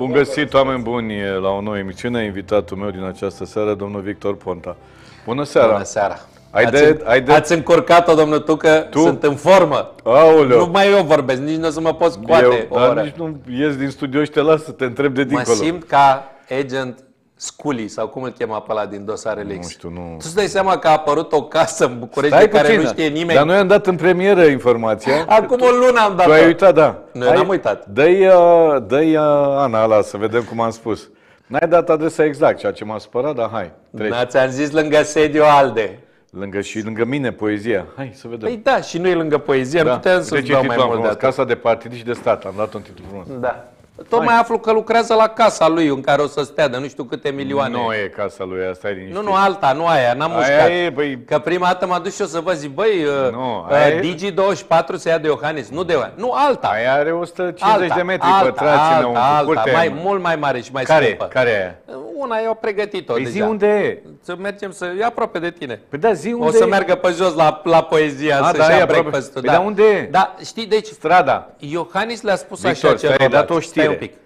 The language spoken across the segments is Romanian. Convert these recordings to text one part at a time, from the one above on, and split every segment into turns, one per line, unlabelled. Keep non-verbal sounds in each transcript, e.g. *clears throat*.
Bun găsit, oameni buni, la o nouă emisiune. Invitatul meu din această seară, domnul Victor Ponta. Bună seara!
Bună seara!
Ai
ați,
de, ai de...
ați încurcat-o, domnul Tucă,
Tu?
sunt în formă.
Aoleu!
Nu mai eu vorbesc, nici nu o să mă pot scoate
eu,
o
dar
oră.
nici nu ies din studio și te las să te întreb de
Mă
dincolo.
simt ca agent Scully, sau cum îl chema pe ăla din dosarele X.
Nu știu, nu...
Tu îți dai seama că a apărut o casă în București
Stai
de care
puțin,
nu știe nimeni?
dar noi am dat în premieră informația.
Acum o lună am dat
Tu ai uitat, da.
Nu,
Hai,
n-am uitat.
Dă-i, uh, dă-i uh, Ana ăla să vedem cum am spus. N-ai dat adresa exact, ceea ce m-a supărat, dar hai, treci.
N-ați am zis lângă sediu Alde.
Lângă și lângă mine, poezia. Hai să vedem.
Păi da, și nu e lângă poezie, nu puteam să-ți
Deci e
dau mai
titlul
mult de
frumos,
atât.
Casa de partid și de stat. Am dat un titlu frumos.
Da. Tot mai aflu că lucrează la casa lui, în care o să stea de nu știu câte milioane.
Nu e casa lui asta, e liniștit.
Nu, nu, alta, nu aia, n-am
Aia
mușcat.
e, băi-
Că prima dată m-a dus și eu să vă zic, băi,
Nu,
uh,
aia e-
Digi24 se ia de Iohannis, nu de Iohannis, nu alta.
Aia are 150
alta,
de metri
alta,
pătrați
alta,
înăuntru.
alta,
Curtea
mai,
e-
mult mai mare și mai
Care?
scumpă.
Care e aia?
Una eu pregătit-o
Păi
deja.
zi unde e?
Să mergem să... E aproape de tine.
Păi da, zi unde
o să
e?
meargă pe jos la, la poezia,
A,
să-și
da, e
ia
aproape.
breakfast-ul.
Păi, dar unde e?
Da, știi, deci
Strada.
Iohannis le-a spus
Victor,
așa
ți-ai
celorlalți.
dat o
Stai un
știre.
pic.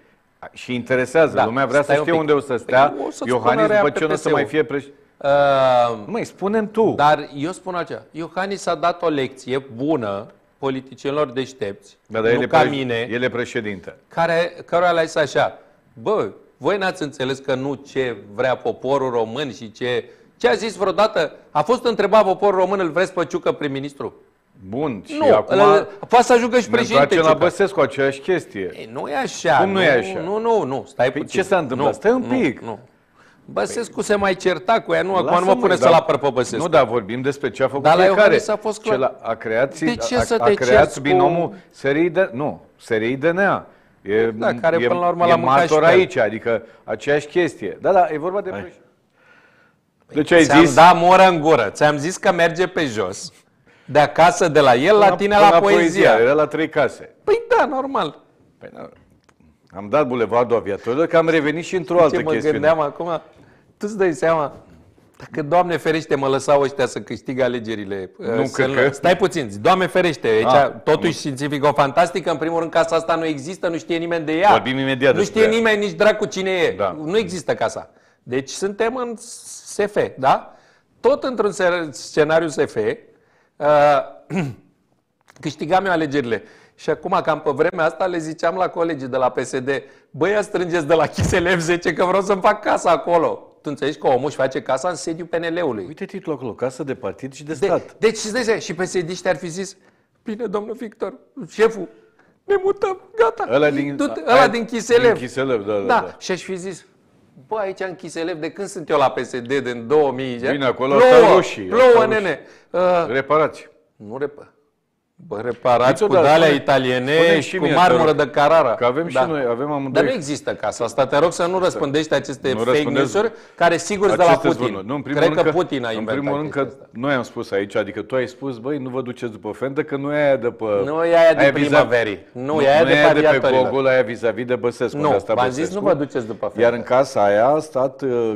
Și interesează.
Da,
Lumea vrea să
stai un
știe
pic.
unde o să stea
Păi, o să-ți
Iohannis
spună
după
rea
ce nu o să
PPS-ul.
mai fie președinte.
Uh,
Nu mai spune tu.
Dar eu spun așa, Iohannis a dat o lecție bună politicienilor deștepți,
Da, dar
nu
el e
ca
preș-
mine,
El e președinte.
care, cărora le-a zis așa, bă, voi n-ați înțeles că nu ce vrea poporul român și ce... Ce a zis vreodată? A fost întrebat poporul român, îl vreți pe Ciucă prim-ministru?
Bun. Și
Nu,
acum
îl- poate să ajungă și
ne
președinte
întoarcem la
Ciucă.
Băsescu, aceeași chestie.
Ei, nu e așa.
Cum nu e așa?
Nu, nu, nu, stai
Păi
puțin.
ce s-a întâmplat?
Nu,
Stai un
nu,
pic.
Nu. Băsescu se mai certa cu ea, nu, acum nu
Lasă-mă,
mă pune să
dar-
l apăr pe Băsescu.
Nu, dar vorbim despre ce a făcut
Dar la
fiecare.
Iohannis a fost clar.
Ce l-a- a creat,
De ce
a,
să
a
te
creat
cerți cu-
binomul SRI de, nu, SRI DNA. E,
Da, care
e,
până la urmă
e
l-a mâncat
martor
și pe el.
aici, adică aceeași chestie. Da, da, e vorba de președinte. Deci ai
Ți-am
zis,
dat moră în gură. Ți-am zis că merge pe jos. De acasă, de la el, la
până-
tine
până
la poezia.
Era la trei case.
Păi da, normal.
Păi, da, am dat bulevardul aviatorilor, că am revenit și într-o altă
Ce mă
chestiune.
gândeam acum? Tu îți dai seama? Dacă, Doamne ferește, mă lăsau ăștia să câștige alegerile.
Nu
uh, să
cred că-
Stai puțin, zi, Doamne ferește, aici,
Ah,
totul e științifico-fantastică. În primul rând, casa asta nu există, nu știe nimeni de ea.
Vorbim imediat
Nu
despre
știe
ea.
nimeni nici dracu cine e.
Da.
Nu există casa. Deci suntem în SF, da? Tot într-un se- scenariu SF, uh, *clears throat* câștigam eu alegerile. Și acum, cam pe vremea asta, le ziceam la colegii de la PSD, băi, ia strângeți de la Chiselev 10 că vreau să-mi fac casa acolo. Tu înțelegi că omul își face casa în sediu PNL-ului.
Uite titlul acolo, casă de partid și de
De,
stat.
deci, îți dai seama, și PSD ar fi zis, bine, domnul Victor, șeful, ne mutăm, gata.
Ăla din,
Du-te- ăla din Chiselev.
Din Chiselev, da, da.
Da,
da.
și aș fi zis, bă, aici în Chiselev, de când sunt eu la PSD, din 2000,
Bine, acolo
plouă,
asta roșii, asta
plouă,
roșii.
nene. Uh,
Reparați.
nu repă. Bă, reparați
Uite,
cu
dar
dalea
spune-
italienești,
spune-mi și
cu
mie, te
marmură
rog.
de Carrara.
Că avem și noi, avem amândoi.
Dar nu există casa asta. Te rog să nu răspândești aceste
Nu
fake
răspândesc
news-uri care sigur sunt de la
Aceste
Putin.
zvonuri. Nu, în primul
Cred
rând
că Putin a
În
inventat
primul rând că
chestia asta.
noi am spus aici, adică tu ai spus, băi, nu vă duceți după fendă, că nu e aia de pe...
Nu e aia de
vis-a-
primaverii. Nu,
nu
e aia
nu
de
e aia de pe
aviatorilor.
Gogol, aia vis-a-vis de Băsescu.
Nu,
unde a stat
v-am zis,
Băsescu.
nu vă duceți după fendă.
Iar în casa aia a stat, uh,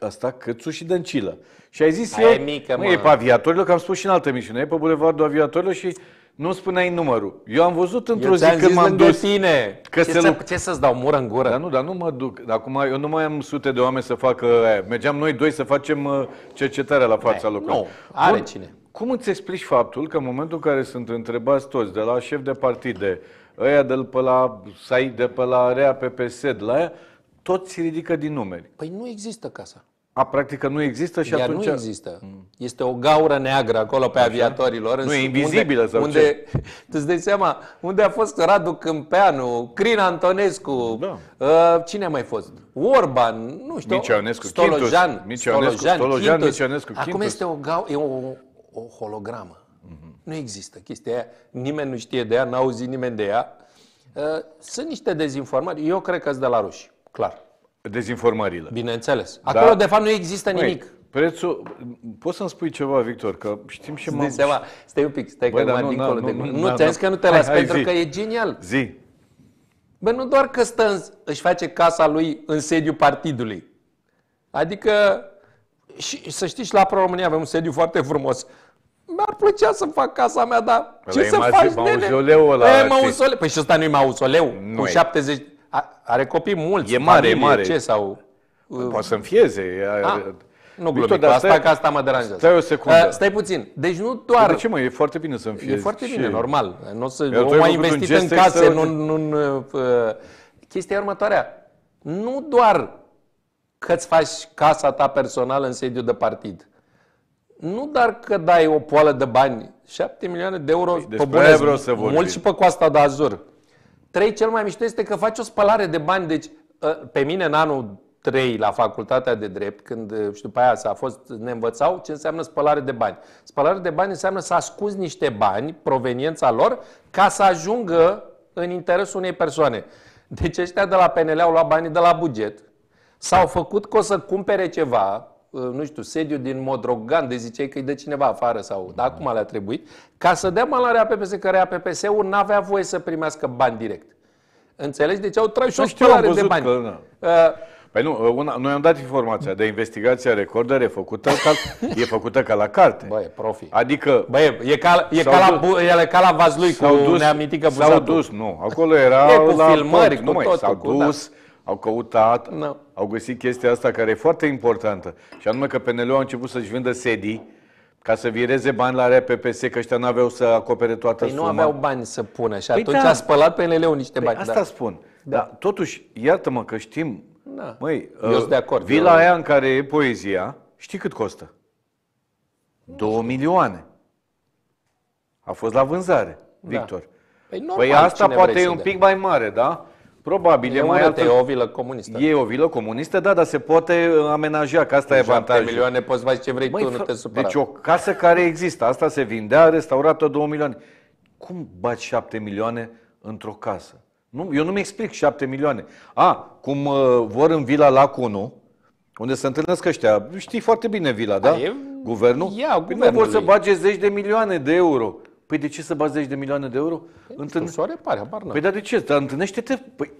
a stat Câțu și Dăncilă. Și ai zis
Aia
eu,
e mică,
mă,
mă.
e pe aviatorilor, că am spus și în altă emisiune, e pe bulevardul aviatorilor și nu spuneai numărul. Eu am văzut într-o
Eu
zi
ți-am
când
zis
m-am
lângă
dus...
tine.
că
ce,
se
să,
lup-
ce să-ți dau mură în gură?
Dar nu, dar nu mă duc. Acum eu nu mai am sute de oameni să facă aia. Mergeam noi doi să facem uh, cercetarea la fața
Ei,
locului.
nu, are
Bun,
cine.
Cum îți explici faptul că în momentul în care sunt întrebați toți, de la șef de partide, ăia de pe la SAI, de pe la REA PPS, de la aia, toți se ridică din numeri.
Păi nu există casa.
A, practic că nu există și
Ea
atunci...
nu există. Este o gaură neagră acolo pe aviatorilor. în
Nu, e
sud-
invizibilă
unde,
sau
unde, *laughs* Tu îți dai seama, unde a fost Radu Câmpeanu, Crin Antonescu,
Da.
uh, cine a mai fost? Orban, nu știu.
Mircea Ionescu,
Stolojan,
Chintus, Mircea Ionescu, Stolojan,
Chintus.
Mircea Ionescu,
Acum
Chintus.
este o, gau, e o, o hologramă. Nu există chestia aia. Nimeni nu știe de ea, n-a auzit nimeni de ea. Uh, Sunt niște dezinformări. Eu cred că sunt de la ruși. Clar.
Dezinformările.
Bineînțeles. Acolo, de fapt, nu există
Măi,
nimic.
Prețul... Poți să-mi spui ceva, Victor, că știm și
Îți
m-am...
dai seama, stai un pic, stai
Băi,
că
dar
numai
nu,
dincolo
na,
de...
nu,
Nu,
nu,
nu
na,
ți-am zis că nu te
hai,
las,
hai,
pentru
zi.
că e genial.
Zi.
Bă, nu doar că stă în, își face casa lui în sediu partidului. Adică, și, să știi, și la Pro-România avem un sediu foarte frumos. Mi-ar plăcea să fac casa mea, dar
Ăla
ce
e
să
mazi-
faci, nene?
mauzoleul ăla,
E
știi?
mauzoleu. Păi și ăsta nu-i mauzoleu?
Nu
cu
e.
70... A- Are copii mulți.
E mare,
familie,
e mare.
Ce sau...
Poate să înfieze.
A, nu
Victor,
glumi cu
dar
asta,
stai-
că asta mă deranjează.
stai o secundă.
Uh, Stai puțin. Deci nu doar...
De ce mă? E foarte bine să înfiezi.
E foarte
Ce-
bine, normal. Nu o să,
Iar tu
omul
ai
a
făcut un
investit
gest
în case, nu,
extraordinar.
nu în... Uh, chestia următoarea. Nu doar că îți faci casa ta personală în sediu de partid. Nu doar că dai o poală de bani, 7 milioane de euro pe
despre
bune,
aia vreau să vorbim.
mult și pe coasta de Azur. Trei, cel mai mișto este că faci o spălare de bani. Deci, uh, pe mine în anul 3 la facultatea de drept, când uh, și după aia s-a fost, ne învățau ce înseamnă spălare de bani. Spălare de bani înseamnă să ascuzi niște bani, proveniența lor, ca să ajungă în interesul unei persoane. Deci ăștia de la PNL au luat banii de la buget, s-au făcut că o să cumpere ceva, uh, nu știu, sediu din Modrogan, de ziceai că e de cineva afară sau, dar acum le-a trebuit, ca să dea bani la RAPPS, că RAPPS-ul n-avea voie să primească bani direct. Înțelegi? Deci au tras și o
Nu știu, am
spălare de
văzut
bani.
că,
Uh,
Păi nu, una, noi am dat informația de investigația recorder e făcută ca, e făcută ca la carte.
Bă, e profi.
Adică
Bă, e, e ca, e
S-au
ca, la,
dus-
bu- e ca la Vazlui cu
s-au dus,
neamitică
s-au
buzatul.
dus, nu, acolo era
E cu
la
filmări,
punct,
cu
nu mai,
totul,
s-au
cu- da.
Dus, au căutat,
Nu.
au găsit chestia asta care e foarte importantă și anume că PNL-ul a început să-și vândă sedii ca să vireze bani la RPPS, că ăștia nu aveau să acopere toată
Păi nu
suma.
aveau bani să pună și
Păi
atunci
da.
a spălat PNL-ul niște
Păi
bani.
asta
da.
spun. Da. Dar totuși, iartă-mă că știm,
Da.
măi,
Eu
uh,
sunt de acord.
Vila
Eu-
aia în care e poezia, știi cât costă? Două milioane. A fost la vânzare, Victor.
Păi, normal,
Păi asta
cine
poate
vrei
e
să
un
dea?
pic mai mare, da? Probabil e,
E,
mai
mai
altă...
e o vilă comunistă.
E o vilă comunistă, da, dar se poate uh, amenaja, că asta e
7
avantajul.
milioane poți face ce vrei
Măi,
tu, nu
fră-
te supăra.
deci o casă care există, asta se vindea, restaurată 2 milioane. Cum bați 7 milioane într-o casă? Nu, eu nu-mi explic 7 milioane. A, cum uh, vor în Vila Lac 1, unde se întâlnesc ăștia, știi foarte bine Vila, da?
e-
Guvernul?
ia
Păi nu vor
guvernului.
să bage zeci de milioane de euro. Păi de ce să bagi zeci de milioane de euro?
Nu
Întâlne-
știu, să o repare, habar n-am.
Păi dar de ce? Dar întâlnește-te... Păi,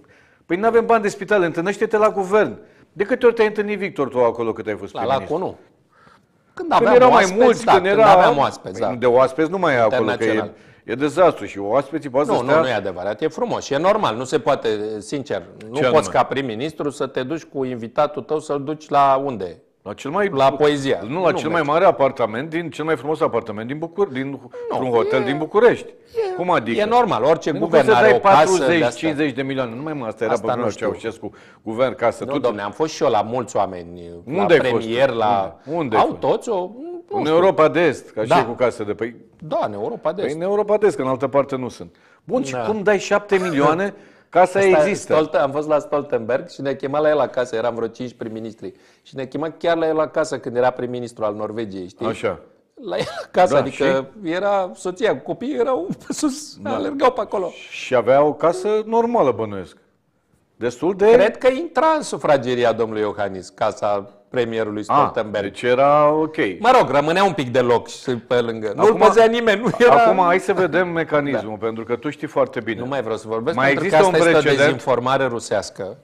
păi nu avem bani de spitale, întâlnește-te la guvern. De câte ori te-ai întâlnit, Victor, tu acolo cât ai fost
La
prim-ministru?
lacul nu. Când
Când
aveam
erau mai
oaspeți,
mulți,
da,
când
când
era...
aveam oaspeți,
Păi
da.
De oaspeți nu mai e acolo, că e,
Internațional.
e dezastru și oaspeții poate
Nu,
să
nu,
stea...
nu e adevărat. E frumos și e normal. Nu se poate, sincer, nu
Ce
poți
anume?
ca prim-ministru să te duci cu invitatul tău să-l duci la unde?
La cel mai...
La poezia.
Nu, la
Nu
cel
merge.
mai mare apartament, din cel mai frumos apartament din Bucur, din, un
e-
hotel din București. Cum adică?
E normal, orice
Nu
guvern
poți să
are
dai
o casă de astea.
40-50 de milioane. Nu mai mă, asta era
Asta
pe
nu
vremea
știu.
Ceaușescu, guvern, casă.
Nu,
tu,
domne, am fost și eu la mulți oameni,
Unde
la
ai fost?
premier, la...
Unde? Unde ai
Au
fost?
toți o... Nu
în
știu.
Europa de Est, ca
Da.
și cu casă de... Păi,
Da, în Europa de
păi
Est.
în Europa de Est, că în altă parte nu sunt. Bun, și
Da.
cum dai 7 milioane? *laughs* Casa
Asta-
există.
Stolte, am fost la Stoltenberg și ne-a chemat la el acasă, eram vreo 5 prim-ministri. Și ne-a chemat chiar la el acasă când era prim-ministru al Norvegiei, știi?
Așa.
La el acasă,
Da,
adică era soția cu copiii, erau pe *laughs* sus,
Da.
alergau pe acolo.
Și avea o casă normală, bănuiesc. Destul de...
Cred că intra în sufrageria domnului Iohannis, casa premierului
Ah,
Stoltenberg.
deci era ok.
Mă rog, rămânea un pic de loc și pe lângă. Nu-l
Acum-
păzea nimeni, nu era...
Acum hai să *laughs* vedem mecanismul, pentru că tu știi foarte bine.
Nu mai vreau să vorbesc,
Mai
pentru
există
că asta
un
este o
precedent?
dezinformare rusească.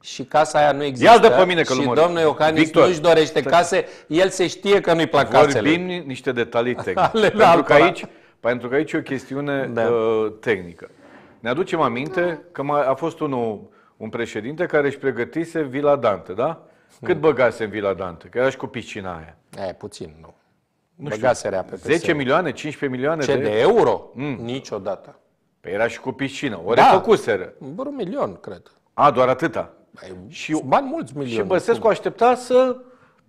Și casa aia nu există.
Ia-l de pe mine că
Și
lumuri.
domnul Iohannis
Victor,
nu-și dorește case, el se știe că nu-i plac casele.
Vorbim ni- niște detalii *laughs* tehnice.
Ale
pentru, că
altora.
aici, pentru că aici e o chestiune
Da.
uh, tehnică. Ne aducem aminte că mai, a fost unul, un președinte care își pregătise Vila Dante, da? Cât băgase în Vila Dante? Că era și cu piscina aia.
E, puțin, nu.
Nu
Băgase rea pe
10 milioane, 15 milioane
Ce
de...
de euro? Niciodată.
Păi era și cu piscină. O
Da.
refăcuseră.
Vreo un milion, cred.
A, doar atâta.
Ai,
Și-
bani mulți
Și
milioni.
Băsescu aștepta să,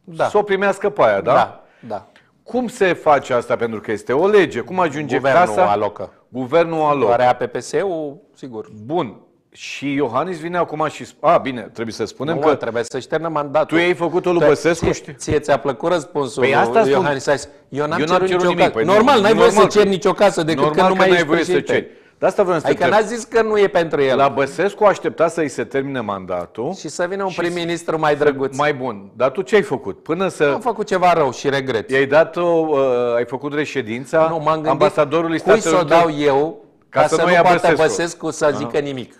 Da.
să o primească pe aia, da?
Da, da.
Cum se face asta? Pentru că este o lege. Cum ajunge
Guvernul
casa?
alocă.
Guvernul alocă.
Doar APPS-ul, sigur.
Bun. Și Iohannis vine acum și... sp- A, bine, trebuie să spunem
Nu,
că
mă, trebuie să-și termină mandatul.
tu ai făcut-o lui
Tu-
Băsescu,
ție,
știi?
Ție ți-a plăcut răspunsul
Păi asta
lui
spun.
Iohannis? Ai zis, Eu n-am
Eu n-am
cerut,
cerut
nicio
nimic.
casă.
Păi,
normal, n-ai voie să
normal
ceri
că-
nicio casă decât
normal
că nu mai
n-ai
ești
voie să
președinte.
ceri. De asta vreau să te
Adică
întreb.
n-a zis că nu e pentru el.
La Băsescu aștepta să-i se termine mandatul.
Și să vină un prim-ministru mai drăguț.
Mai bun. Dar tu ce ai făcut? Până să...
Am făcut ceva rău și regret.
I-ai dat o, uh, ai făcut reședința
Nu, m-am gândit
ambasadorului
cui
Statelor
să o dau
Unite.
eu
Ca
ca,
să
să,
nu
nu
ia
poată
Băsescu.
Băsescu să zică nimic.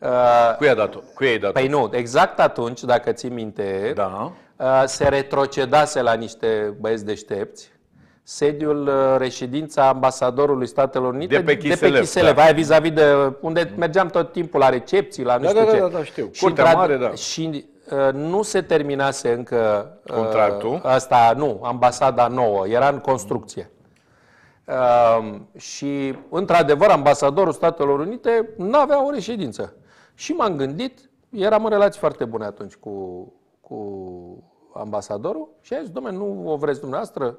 Uh,
Cui a dat-o? Cui ai dat-o?
Păi nu, exact atunci, dacă ții minte,
Da.
uh, se retrocedase la niște băieți deștepți, sediul, uh, reședința ambasadorului Statelor Unite
de pe Chiselef,
de pe Chiselef
da.
aia vis-a-vis de unde mergeam tot timpul la recepții, la nu
da,
știu
da,
ce.
Da, da, da, știu.
Și
Curtea mare, da.
Și uh, nu se terminase încă uh,
contractul.
Asta nu, ambasada nouă, era în construcție. Uh, și într-adevăr ambasadorul Statelor Unite nu avea o reședință. Și m-am gândit, eram în relații foarte bune atunci cu, cu ambasadorul și a zis, domnule, nu o vreți dumneavoastră?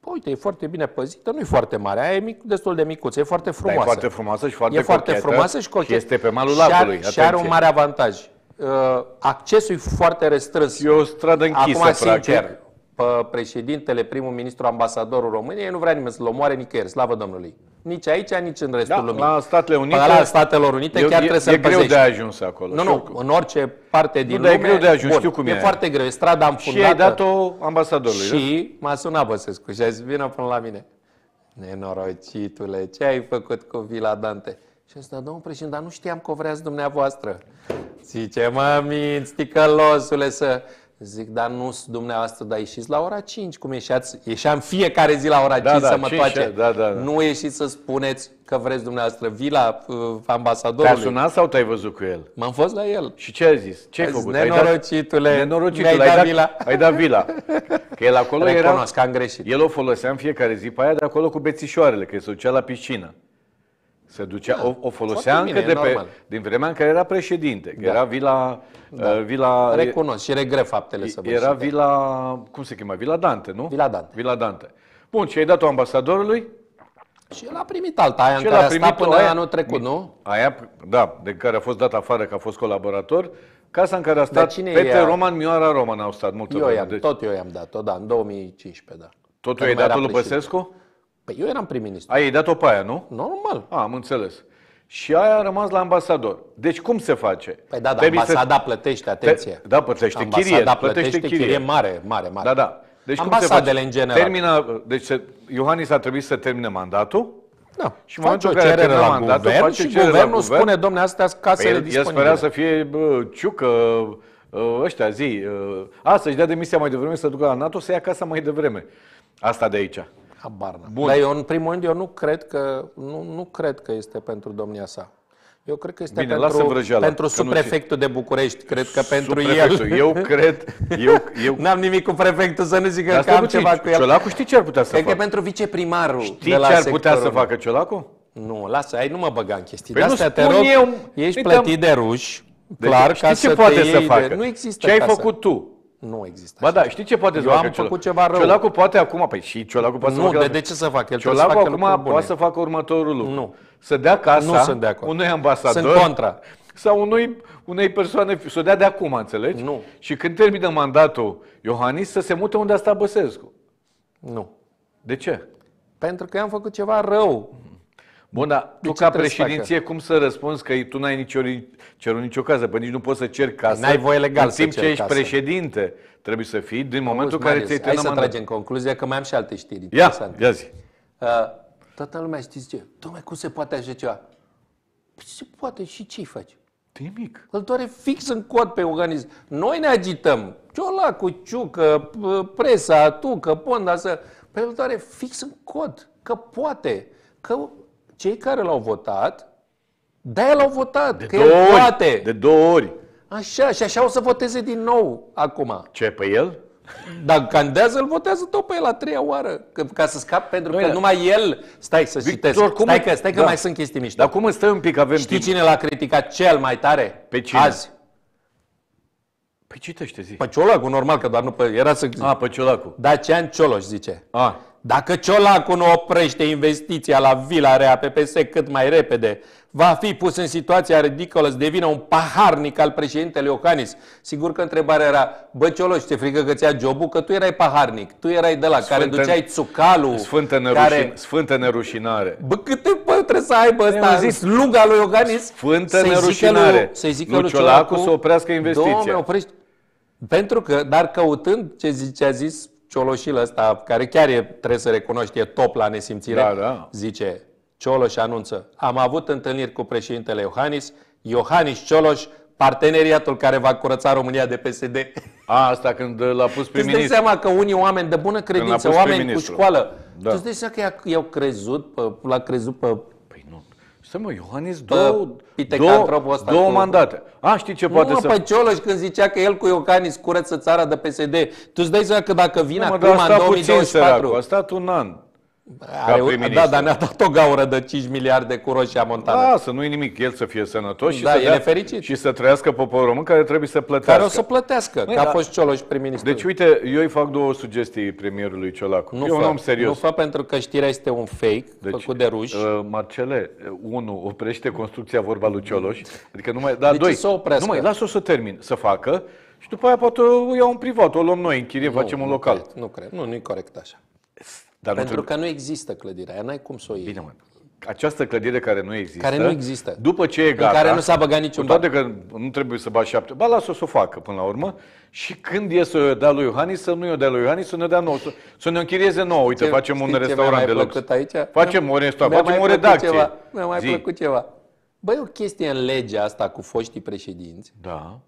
Păi, uite, e foarte bine păzită, nu e foarte mare, aia e mic, destul de micuță, e foarte
Da,
frumoasă.
e foarte frumoasă și foarte
e foarte
cochetă
frumoasă și cochetă.
Și este pe malul
Și are-
lacului.
Și are un
atenție.
mare avantaj. Uh, accesul e foarte restrâns.
E o stradă închisă,
Acum, sincer,
practic.
Pe președintele, primul ministru, ambasadorul României, nu vrea nimeni să-l omoare nicăieri, slavă Domnului. Nici aici, nici în restul
Da,
lumii.
la Statele Unite
Pe la Statelor Unite
e,
chiar
e,
trebuie să-l
e greu
păzești.
de ajuns acolo.
Nu,
Și
nu,
oricum.
în orice parte din
dar e
lume...
greu de ajuns,
bun,
știu cum
e.
e.
foarte greu, e strada
Și
înfundată.
ai dat-o ambasadorului, da?
Și m-a sunat Băsescu și a zis, vină până la mine. Nenorocitule, ce ai făcut cu Vila Dante? Și ăsta, domnul președinte, dar nu știam că o vreați dumneavoastră. Zice, mă minți, ticălosule, să... Zic, dar nu dumneavoastră, dar ieșiți la ora 5, cum ieșeați, ieșeam fiecare zi la ora 5
Da, da,
să mă
5,
toace.
da, da, da.
Nu ieșiți să spuneți că vreți dumneavoastră vila uh,
Te-a
ambasadorului.
sunat sau te-ai văzut cu el?
M-am fost la el.
Și ce ai zis? Ce ai
A zis,
făcut? Ai dat-
Nenorocitule,
Nenorocitule,
mi-ai
ai
dat
dat
vila.
Ai dat vila. Că el acolo *laughs* era...
Recunosc că am greșit.
El o folosea în fiecare zi pe aia de acolo cu bețișoarele, că se ducea la piscină. Se ducea, o, o folosea
Da, foarte
încă
bine,
de
e
pe,
normal.
din vremea în care era președinte, că
Da.
era vila, uh, vila
Recunosc și regret faptele să
era vila, cum se chema? Vila Dante, nu?
Vila Dante.
Vila Dante. Bun, și ai dat-o ambasadorului?
Și el a primit alta, aia în
Și el
care
a
a stat
primit
până
aia-
anul trecut, nu?
Aia, da, de care a fost dat afară că a fost colaborator, casa în care a stat
cine e
Petre
ea?
Roman, Mioara Roman au stat multă
Eu
vreme.
i-am,
Deci,
tot eu i-am dat-o, da, în 2015, da.
totul
Că
ai
nu mai
dat-o
era
lui
președinte.
Băsescu?
Păi eu eram prim-ministru.
Ai, ai dat-o pe aia, nu?
Normal.
A, am înțeles. Și aia a rămas la ambasador. Deci cum se face?
Păi da, dar
Trebuie să-
ambasada plătește, atenție.
Te- da, plătește
ambasada
chirie,
plătește,
plătește
chirie.
chirie.
mare, mare, mare.
Da, da. Deci
Ambasadele
cum se face?
în general.
Termină, deci se, Iohannis a trebuit să termine mandatul
Da.
Și în
face
momentul
o
în care
cerere
termină
la
mandatul,
guvern
face
și
cerere la
guvernul
guvern.
spune, domne, astea sunt
Păi
casele
el, el
disponibile.
spera să fie bă, ciucă, ă, ăștia zi, ă, a, să-și dea demisia mai devreme, să ducă la NATO, să ia casa mai devreme. Asta de aici.
Habar n-am.
Bun.
Dar eu, în primul rând, eu nu cred că, nu, nu cred că este pentru domnia sa. Eu cred că este
Bine, lasă
pentru,
vrăjeala,
pentru
că nu
subprefectul de București. Cred că pentru
Subprefectul.
el...
Eu cred, eu, eu, *laughs*
N-am nimic cu prefectul să nu zică
Dar
că
stai
am
puțin,
ceva cu el.
Ciolacu știi ce ar putea să
Cred că e
facă?
pentru viceprimarul
Știi
de la
ce ar putea să
sectorul
facă Ciolacu?
Nu, lasă, ai nu mă băga în chestii.
Păi
de
nu
astea te
spun
rog,
eu.
ești
Uite,
plătit de ruși,
Deci,
clar,
știi
ca
ce
să
poate
te
să
iei de-
facă?
Nu există
Ce ai
ca să-
făcut tu?
Nu există
Ba
așa.
da, știi ce poate să
Eu
facă
am
Ciolacu?
făcut ceva rău.
Ciolacu poate acum, păi și Ciolacu poate să
Nu,
facă...
de, de ce să facă? El trebuie să
Ciolacu
facă
acum
lucruri bune.
poate să facă următorul lucru.
Nu.
Să dea casa
Nu sunt de acord.
unui ambasador.
Sunt contra.
Sau unui, unei persoane, să o dea de acum, înțelegi?
Nu.
Și când termină mandatul Iohannis, să se mute unde a stat Băsescu.
Nu.
De ce?
Pentru că i-am făcut ceva rău.
Bun, dar tu
ce
ca
trebuie să
președinție cum să răspunzi că tu n-ai nicio, cerut nicio casă, Păi nici nu poți să ceri casă.
N-ai voie legal
în
să
timp ce
ceri
ești
casă.
președinte. Trebuie să fii din momentul
Auzi,
în care
Marius,
ți-ai
Hai
terminat
să
mandatul.
tragem concluzia că mai am și alte știri
Ia,
interesante.
ia zi.
Uh, toată lumea știți ce? Dom'le, cum se poate așa ceva? Păi se poate și ce-i faci?
Nimic.
Îl doare fix în cod pe organism. Noi ne agităm. Ciolacu, Ciucă, p- presa, tu, că Ponda să... Pe îl doare fix în cod. Că poate. Că cei care l-au votat, de-aia l-au votat.
De
că
două
el
ori.
poate.
De două ori.
Așa, și așa o să voteze din nou acum.
Ce, pe el?
Dacă candidează, îl votează tot pe el a treia oară. Că, ca să scap, pentru că
Bine.
numai el... Stai să
Victor,
citesc.
cum-
Stai că, stai că
da.
mai sunt chestii mișto.
Dar cum îți stai un pic, avem
Știi
timp?
cine l-a criticat cel mai tare?
Pe cine?
Azi.
Păi citește, zi.
Pe Ciolacu, normal, că doar nu pe... Era să...
A, pe Ciolacu.
Dacian Cioloș zice.
A,
Dacă Ciolacu nu oprește investiția la Vila Rea PPS cât mai repede, va fi pus în situația ridicolă să devină un paharnic al președintelui Iohannis. Sigur că întrebarea era, bă Cioloș, te frică că ți-a jobul? Că tu erai paharnic, tu erai de la care
Sfântă-
duceai țucalul,
sfântă, nerușin,
care...
sfântă nerușinare.
Bă, câte bă, trebuie să aibă ăsta,
am zis,
sluga lui Iohannis?
Sfântă
să-i zică
nerușinare.
lui- Să-i zică
Lui
lui
Ciolacu să oprească investiția.
Dom'le, oprește. Pentru că, dar căutând ce, zice, a zis Cioloșil ăsta, care chiar e, trebuie să recunoști, e top la nesimțire,
Da, da.
zice, Cioloș anunță, am avut întâlniri cu președintele Iohannis, Iohannis Cioloș parteneriatul care va curăța România de PSD.
A, asta când l-a pus
Tu îți dai
prim-ministru.
seama că unii oameni de bună credință,
pus
oameni cu
prim-ministru.
școală,
Da.
tu îți dai seama că i-a- i-au crezut, pe, l-a crezut pe...
Păi nu. Stai mă, Iohannis, două, două,
pitecantropul ăsta
două
cu-
mandate. A, știi ce poate
nu,
să...
mă, pe Cioloș când zicea că el cu Iohannis curăță țara de PSD, tu îți dai seama că dacă vine
Nu, mă,
acum
dar a
în
stat puțin săracul,
2024...
a stat un an.
Are,
prim-ministru.
da, dar ne-a dat o gaură de 5 miliarde cu roșia montană.
Da, să nu-i nimic, el să fie sănătos și,
Da,
să
el e fericit.
și să trăiască poporul român care trebuie să plătească.
care o să plătească,
Măi,
că a
da.
fost Cioloș prim-ministru.
Deci, uite, eu îi fac două sugestii premierului Ciolacu.
nu
e un
fă,
om serios.
Nu fă pentru că știrea este un fake
Deci,
făcut de ruși.
Uh, Marcele, uh, unu, oprește construcția vorba lui Cioloș. Adică nu mai, da,
De ce
doi,
să oprească?
nu mai, lasă-o să termin, să facă și după aia poate o iau în privat, o luăm noi, în chirie, facem un
nu
local.
Cred, nu cred, nu, nu e corect așa.
Dar nu
Pentru
trebuie...
că nu există clădirea aia, n-ai cum să o iei.
Bine, mă. Această clădire care nu există,
Care nu există.
după ce e
În
gata,
care nu s-a băgat niciun
cu toate că nu trebuie să bagi șapte, ba lasă-o să o facă până la urmă și când e să o dea lui Iohannis, să nu i-o dea lui Iohannis, să ne dea nouă, să, să ne închirieze nouă. Uite,
Ce-
facem un
știi ce mi-a
restaurant
mai
de lux.
plăcut aici?
Facem un restaurant,
Mi-a
facem
mai
o
plăcut
redacție.
Ceva. Mi-a mai
Zi.
plăcut ceva. Băi, o chestie în legea asta cu foștii președinți,
Da.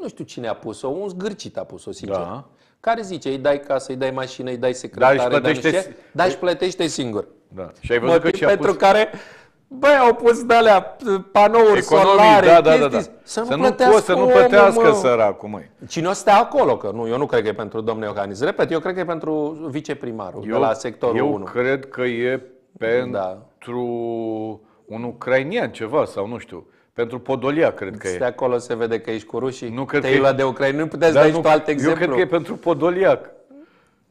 nu știu cine a pus-o, un zgârcit a pus-o, sincer.
Da.
Care zice, îi dai casă, îi dai mașină, îi dai
Dar
secretare,
își
îi dai nu
plătește
știu ce, dar își plătește singur.
Da. Și ai văzut că
Motiv
și-a
pentru
pus...
care, băi, au pus de alea panouri
Economii,
solare,
da, da, da,
chestii,
da.
să nu
să nu
plătească
poți să nu
omul,
plătească
mă.
săracul, măi.
Cine o să stea acolo, că nu, eu nu cred că e pentru domnul Iohannis. Repet, eu cred că e pentru viceprimarul de la sectorul
eu
1.
cred că e pentru un ucrainian ceva sau nu știu. Pentru Podolia cred că
De
e.
acolo se vede că ești cu rușii.
Nu cred
Te-ai
că e-
luat de Ucraina. Nu puteți
Dar
da
nu-
tu alt
eu
exemplu.
cred că e pentru Podoliac.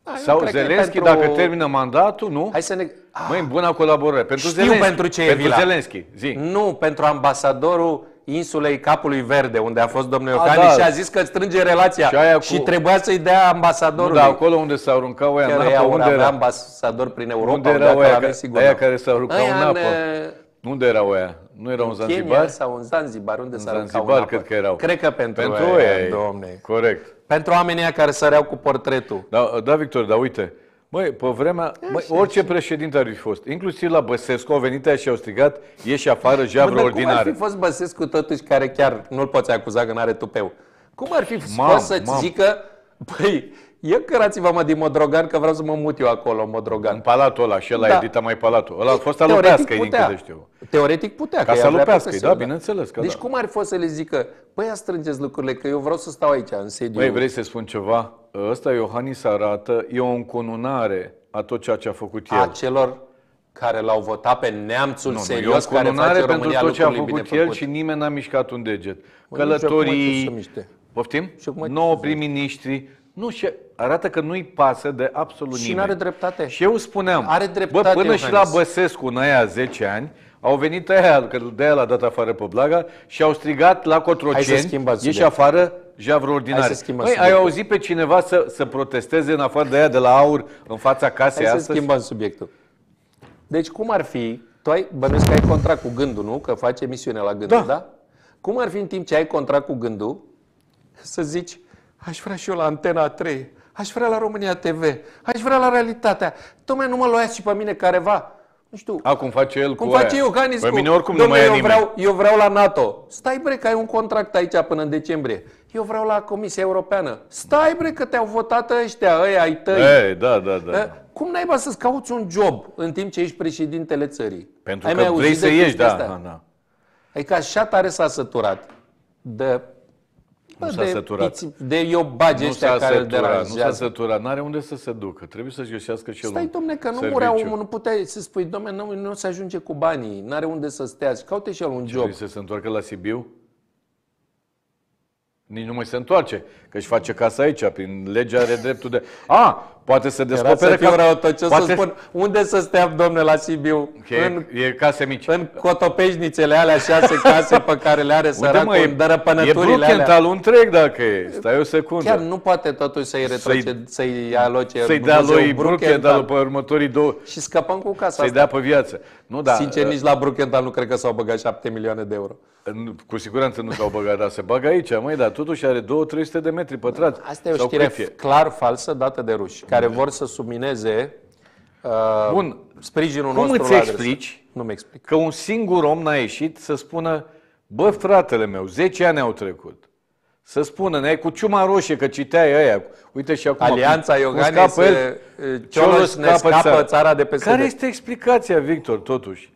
Da, eu
Sau
cred că e
Zelenski,
pentru-
dacă termină mandatul, nu?
Hai să ne... Ah,
Măi, în bună colaborare. Pentru
Știu
Zelenski.
pentru ce e
Pentru
vila.
Zelenski, zi.
Nu, pentru ambasadorul insulei Capului Verde, unde a fost domnul
A,
Iohannis
da.
și a zis că strânge relația
Și aia cu-
și trebuia să-i dea
Nu,
ambasadorului.
dar acolo unde s-au aruncat oia în
Chiar ea
apă,
ori
unde
avea
era?
ambasador prin Europa,
Unde
unde
erau
acolo
aia
avem
ca-
sigur.
aia
nu.
care se aruncau
Aia
în apă?
uh,
Unde erau oia? Nu erau în
Kenya
Zanzibar?
sau în Zanzibar, unde s-a aruncat
Zanzibar
în apă?
cred că erau.
Cred că pentru,
Pentru
aia,
oia, e.
domne.
Corect.
Pentru oamenii aia care săreau cu portretul.
Da, da, Victor, dar uite, Măi, pe vremea, măi, orice președinte ar fi fost, inclusiv la Băsescu, au venit aia și au strigat, ieși afară, javră
Bă, dar cum ar
ordinară.
fi fost Băsescu totuși care chiar nu-l poți acuza că n-are tupeu? Cum ar fi
Mam,
fost să-ți
mam.
zică, băi, ia cărați-vă mă din Modrogan că vreau să mă mut eu acolo în
În
Modrogan.
palatul ăla, și ăla
Da.
da. edita mai palatul. Ăla a fost al
Teoretic
Lupească, din
putea.
câte știu.
Teoretic putea.
Ca
că
să
ea vrea
lupească,
pe
da,
PSL,
bineînțeles că
Deci
da.
cum ar fi fost să le zică, băi, ia strângeți lucrurile, că eu vreau să stau aici, în sediu.
Băi, vrei să spun ceva? Ăsta Iohannis arată, e o încununare a tot ceea ce a făcut el.
a celor care l-au votat pe neamțul
Nu, nu,
serios
e o
care
încununare
face
pentru
România
tot ce a
lucrurile
făcut
bine
el
făcute.
și nimeni n-a mișcat un deget.
Bă, nici acum ce
Călătorii,
să miște.
poftim?
Și acum ce
Nouă
să zici?
prim-ministri, nu, și arată că nu-i pasă de absolut
Și
nimeni.
n-are dreptate.
Și eu spuneam,
Are
bă,
dreptate,
până și la
Iohannis.
Băsescu, în aia 10 ani, au venit aia, că de aia l-a dat afară pe Blaga, și au strigat la
Hai să
Cotroceni,
schimbăm
ieși
subiectul.
afară, javră ordinare.
Hai să schimbăm
Măi, ai
subiectul.
auzit pe cineva să, să protesteze în afară de aia de la aur, în fața casei
Hai să
astăzi?
schimbăm subiectul. Deci cum ar fi, tu ai, bănuiesc că ai contract cu gândul, nu? Că faci emisiune la gândul, da.
Da.
da? Cum ar fi în timp ce ai contract cu gândul să zici, aș vrea și eu la Antena 3, aș vrea la România TV, aș vrea la Realitatea, tocmai nu mă luați și pe mine careva. Nu știu,
A, cum face el
cum
cu
face
aia.
Iohannis
Pe
cu,
mine oricum nu
"Domnule,
mai e
eu
nimeni.
vreau, eu vreau la NATO. Stai bre că ai un contract aici până în decembrie. Eu vreau la Comisia Europeană. Stai bre că te-au votat ăștia, ăia ai tăi.
Ei, da, da, da.
Eh, Cum naiba să-ți cauți un job în timp ce ești președintele țării?
Pentru
Ai
că
mai
vrei
auzit
să
de
ieși,
chestia
da,
asta?
da, da.
Adică așa tare s-a săturat de,
Nu
bă,
s-a
de,
săturat.
piți- de iobagi
Nu
ăștia
s-a
care îl
săturat, nu s-a
deranjează.
săturat, n-are unde să se ducă. Trebuie să-și găsească și el
Stai,
un
domne, că nu
serviciu.
murea omul, nu puteai să spui, domne, nu, nu se ajunge cu banii, n-are unde să stea, și caute și el un job.
Vrei să se întoarcă la Sibiu? Nici nu mai se întoarce, că își face casa aici, prin legea are dreptul de... A, poate să
Era să
descopere
fiu răutăcios
poate...
să spun, unde să stea, domne, la Sibiu?
că e,
În,
e case mici.
în cotopeșnițele alea, șase case pe care le are
Uite,
săracul,
mă, e,
în
e
dărăpănăturile alea.
Bruchentalul întreg dacă e. Stai o secundă.
Chiar nu poate totuși să-i retroced, să-i aloce
Să-i dea
Dumnezeu
lui Bruchentalul pe următorii două,
Și scăpăm cu casa
să-i
asta.
dea pe viață. Nu, da,
Sincer, nici la Bruchental nu cred că s-au băgat 7 milioane de euro.
Nu, Cu siguranță nu s-au băgat, dar se bagă aici, măi, dar totuși are 2-300 de metri pătrați.
Asta e o
Sau
știre
cât e?
clar falsă dată de ruși, care vor să submineze uh,
Bun.
sprijinul
Cum
nostru
îți
la adresă.
explici
Nu mi explic.
că un singur om n-a ieșit să spună Bă, fratele meu, 10 ani au trecut. Să spună, ne cu ciuma roșie, că citeai aia. Uite și acum.
Alianța
cum-
Iohannis,
cum scapă el,
eh,
Cioloș
Cioloș ne scapă țara de PSD.
Care este explicația, Victor, totuși?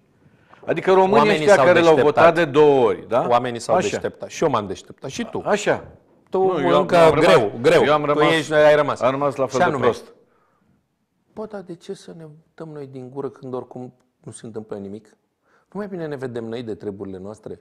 Adică românii
Oamenii
ăștia
s-au
care l-au
deșteptat.
votat de două ori, da?
Oamenii s-au
Așa.
deșteptat. Și eu m-am deșteptat. Și tu.
Așa.
Tu
Nu, eu am-
încă
eu am rămas-
greu, greu.
eu am
tu
rămas-
ești, ai rămas.
Am rămas la fel
Și
de
anume,
prost.
Bă, dar de ce să ne dăm noi din gură când oricum nu se întâmplă nimic? Nu mai bine ne vedem noi de treburile noastre?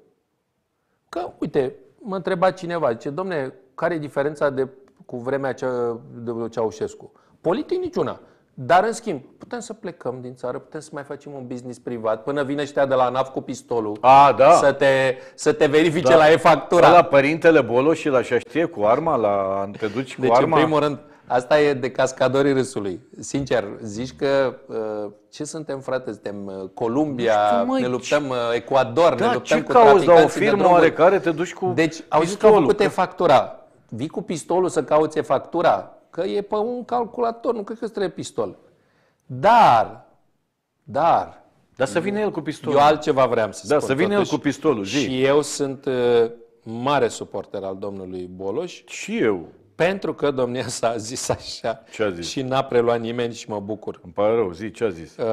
Că, uite, mă întreba cineva, zice, domne, care e diferența de, cu vremea cea, de lui Ceaușescu? Politic niciuna. Dar, în schimb, putem să plecăm din țară, putem să mai facem un business privat, până vine ăștia de la ANAF cu pistolul,
A, da.
să, te, să te verifice
Da.
la e-factura.
La părintele Bolo și la știe cu arma, la te duci cu
Deci,
arma.
în primul rând, asta e de cascadorii râsului. Sincer, zici că uh, ce suntem, frate? Suntem uh, Columbia,
Nu știu, măi,
ne luptăm uh, Ecuador, ne
da,
luptăm
ce
cu
cauți la o
traficanții de
firmă
droguri.
oarecare, te duci cu
Deci, au zis că au
pistolul.
făcut e-factura. Vii cu pistolul să cauți e-factura, că e pe un calculator, nu cred că îți trebuie pistol. Dar, dar,
Dar să vină el cu pistolul.
eu altceva vreau să
Da,
spun.
să vină el
totuși.
cu pistolul, zi.
Și eu sunt uh, mare suporter al domnului Boloș,
Și eu.
pentru că domnia sa a zis așa
Ce a zis?
și n-a preluat nimeni și mă bucur.
Îmi pare rău, zi, ce a zis?
Uh,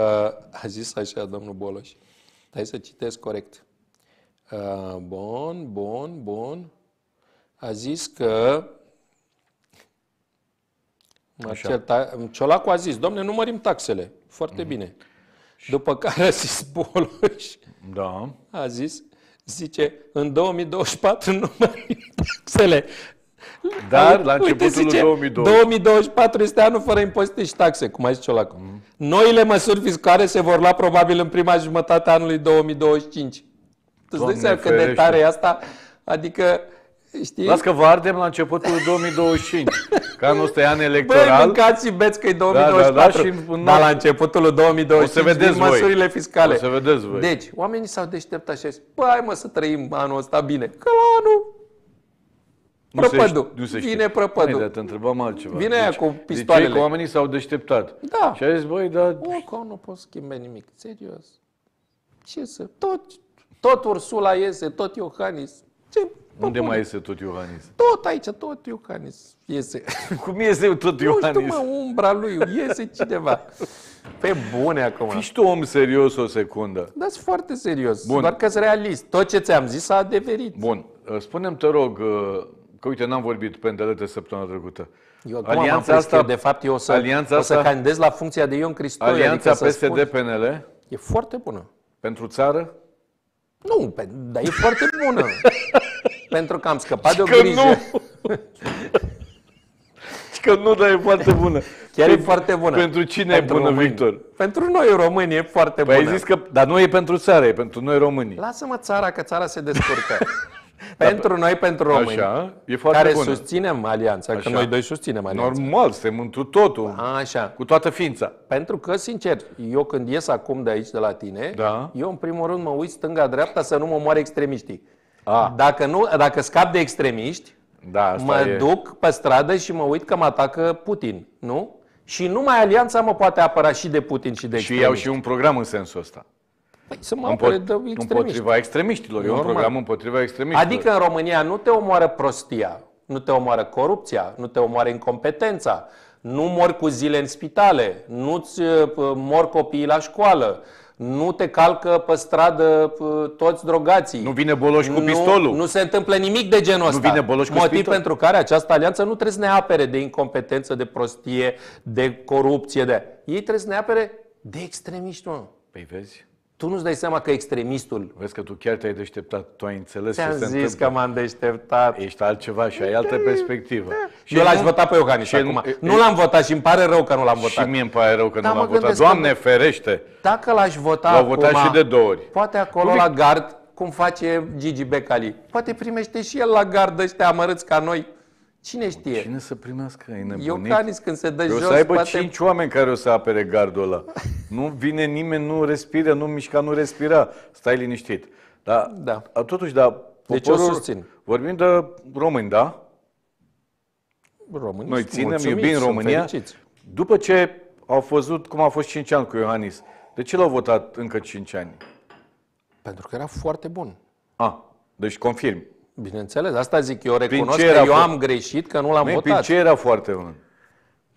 a zis așa domnul Boloș. Hai să citesc corect. Uh, bun, bun, bun. A zis că Marcel Ta- Ciolacu a zis, domne, nu mărim taxele. Foarte
Mhm.
bine. După care a zis Boloș,
Da.
a zis, zice, în 2024 nu mărim taxele.
Dar, la
Uite,
începutul lui
zice,
2020.
2024 este anul fără impozite și taxe, cum a zis Ciolacu.
Mhm.
Noile măsuri fiscale se vor lua probabil în prima jumătate a anului 2025. Tu îți
Doamne
dai seama cât de
ferește.
tare e asta? Adică, știi?
Las că vă ardem la începutul lui 2025. Că anul ăsta e an
Băi,
electoral.
mâncați și beți că e
da,
2024.
da, și în-
Dar la începutul lui 2025
O să vedeți
vin
voi.
măsurile fiscale.
O să vedeți voi.
Deci, oamenii s-au deșteptat și au zis, băi, hai mă să trăim anul ăsta bine. Că la anul
Nu se
prăpădul.
știe- nu se
Vine
știe.
prăpădul.
Hai, dar te întrebam altceva.
Vine aia cu
Deci
pistoalele.
că oamenii s-au deșteptat.
Da.
Și a zis, băi, dar
O, că nu pot schimba nimic. Serios. Ce să... Tot, tot Ursula iese, tot Iohannis. Ce? Bă,
unde
bune.
mai este tot Iohannis?
Tot aici, tot Iohannis iese. *laughs*
Cum iese tot
Nu știu,
Iohannis?
mă, umbra lui, iese cineva. Pe bune acum.
Fiți și tu om serios o secundă.
Dar foarte serios.
Bun.
Doar că sunt realist. Tot ce ți-am zis a adeverit.
Bun, uh, spune-mi, te rog, uh, că uite, n-am vorbit pe îndelete săptămâna trecută.
Eu acum m-am prins că, de fapt, eu o să,
alianța
o să
asta-
candidez la funcția de Ion Cristoi.
Alianța
adică să spun-
PSD-PNL
E foarte bună.
pentru țară?
Nu, pe, dar e foarte bună. *laughs* Pentru că am scăpat de o
Că
grijă.
nu! *laughs* Că nu, dar e foarte bună.
Chiar e
Pentru-
foarte bună.
Pentru cine
Pentru
e bună,
români.
Victor?
Pentru noi români e foarte
Păi
bună.
ai zis că, dar nu e pentru țară, e pentru noi românii.
Lasă-mă țara, că țara se descurcă. *laughs* pentru noi, pentru români,
Așa, e foarte
care
bună.
susținem alianța, că
Așa.
noi doi susținem alianța.
Normal, suntem întru totul,
Așa.
cu toată ființa.
Pentru că, sincer, eu când ies acum de aici, de la tine,
Da.
eu în primul rând mă uit stânga-dreapta să nu mă moare extremiștii.
A.
Dacă, nu, dacă scap de extremiști,
Da, asta
mă
e.
duc pe stradă și mă uit că mă atacă Putin, nu? Și numai alianța mă poate apăra și de Putin și de
Și
extremiști.
iau și un program în sensul ăsta.
Păi, să mă apere de
Împot-
extremiști.
împotriva extremiștilor. E un
Normal.
program împotriva extremiștilor.
Adică în România nu te omoară prostia, nu te omoară corupția, nu te omoară incompetența, nu mori cu zile în spitale, nu-ți uh, mor copiii la școală, nu te calcă pe stradă uh, toți drogații.
Nu vine Boloș cu
Nu-
pistolul.
Nu se întâmplă nimic de genul ăsta.
vine Boloș cu
Motiv
pistol.
pentru care această alianță nu trebuie să ne apere de incompetență, de prostie, de corupție. De... Ei trebuie să ne apere de extremiști, mă.
Păi vezi?
Tu nu-ți dai seama că extremistul...
Vezi că tu chiar te-ai deșteptat, tu ai înțeles
Ți-am
ce se
zis
întâmplă.
că m-am deșteptat.
Ești altceva și ai altă perspectivă.
Și eu l-aș
nu-
vota pe Iohannis
și
acum.
e-
Nu l-am votat și îmi pare rău că nu l-am
Și
votat.
mie îmi pare rău că
Dar
nu
mă
l-am votat.
gândesc că
Doamne
nu-
ferește!
Dacă l-aș vota
L-au
acum,
votat și de două ori.
poate acolo la gard, cum face Gigi Becali, poate primește și el la gard ăștia amărâți ca noi. Cine știe?
Cine să primească? E nebunit?
Iohannis când se dă
O
jos,
să aibă
poate...
cinci oameni care o să apere gardul ăla. *laughs* Nu vine nimeni, nu respiră, nu mișca, nu respira. Stai liniștit. Da,
Da.
a, Totuși, da,
Deci eu
poporul-
susțin.
Vorbim de români, da?
Românii
Noi
sunt
ținem,
mulțumiți,
iubim
sunt
România.
fericiți.
După ce au văzut cum a fost 5 ani cu Iohannis, de ce l-au votat încă 5 ani?
Pentru că era foarte bun.
A, Deci confirm.
Bineînțeles, asta zic, eu recunosc
ce
că
era
eu
fost?
am greșit, că nu l-am
Măi, prin
votat.
ce era foarte mult?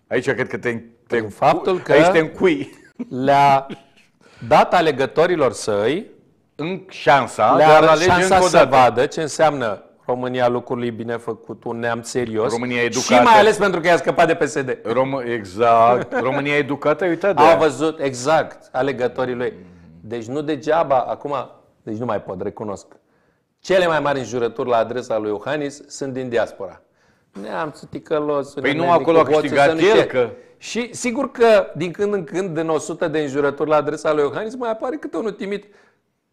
Aici cred că te, te
Prin faptul că-
Aici te încui.
Le-a dat alegătorilor săi
În șansa de
le-a
a
arătat
alege
șansa
încă o
să
dată.
vadă ce înseamnă România lucrurile bine făcut, un neamț serios.
România
Și
educată.
mai ales pentru că i-a scăpat de PSD.
Rom- exact. România educată, ai uitat de
Au
aia.
văzut exact alegătorii lui. Deci nu degeaba, acum, deci nu mai pot, recunosc. Cele mai mari înjurături la adresa lui Iohannis sunt din diaspora. Neamțul ticălos,
Păi nu,
Nenelicu,
acolo a
Hoțu,
câștigat
să nu știu
el,
ce.
că-
Și sigur că din când în când, din 100 de înjurături la adresa lui Iohannis, mai apare câte unul timid.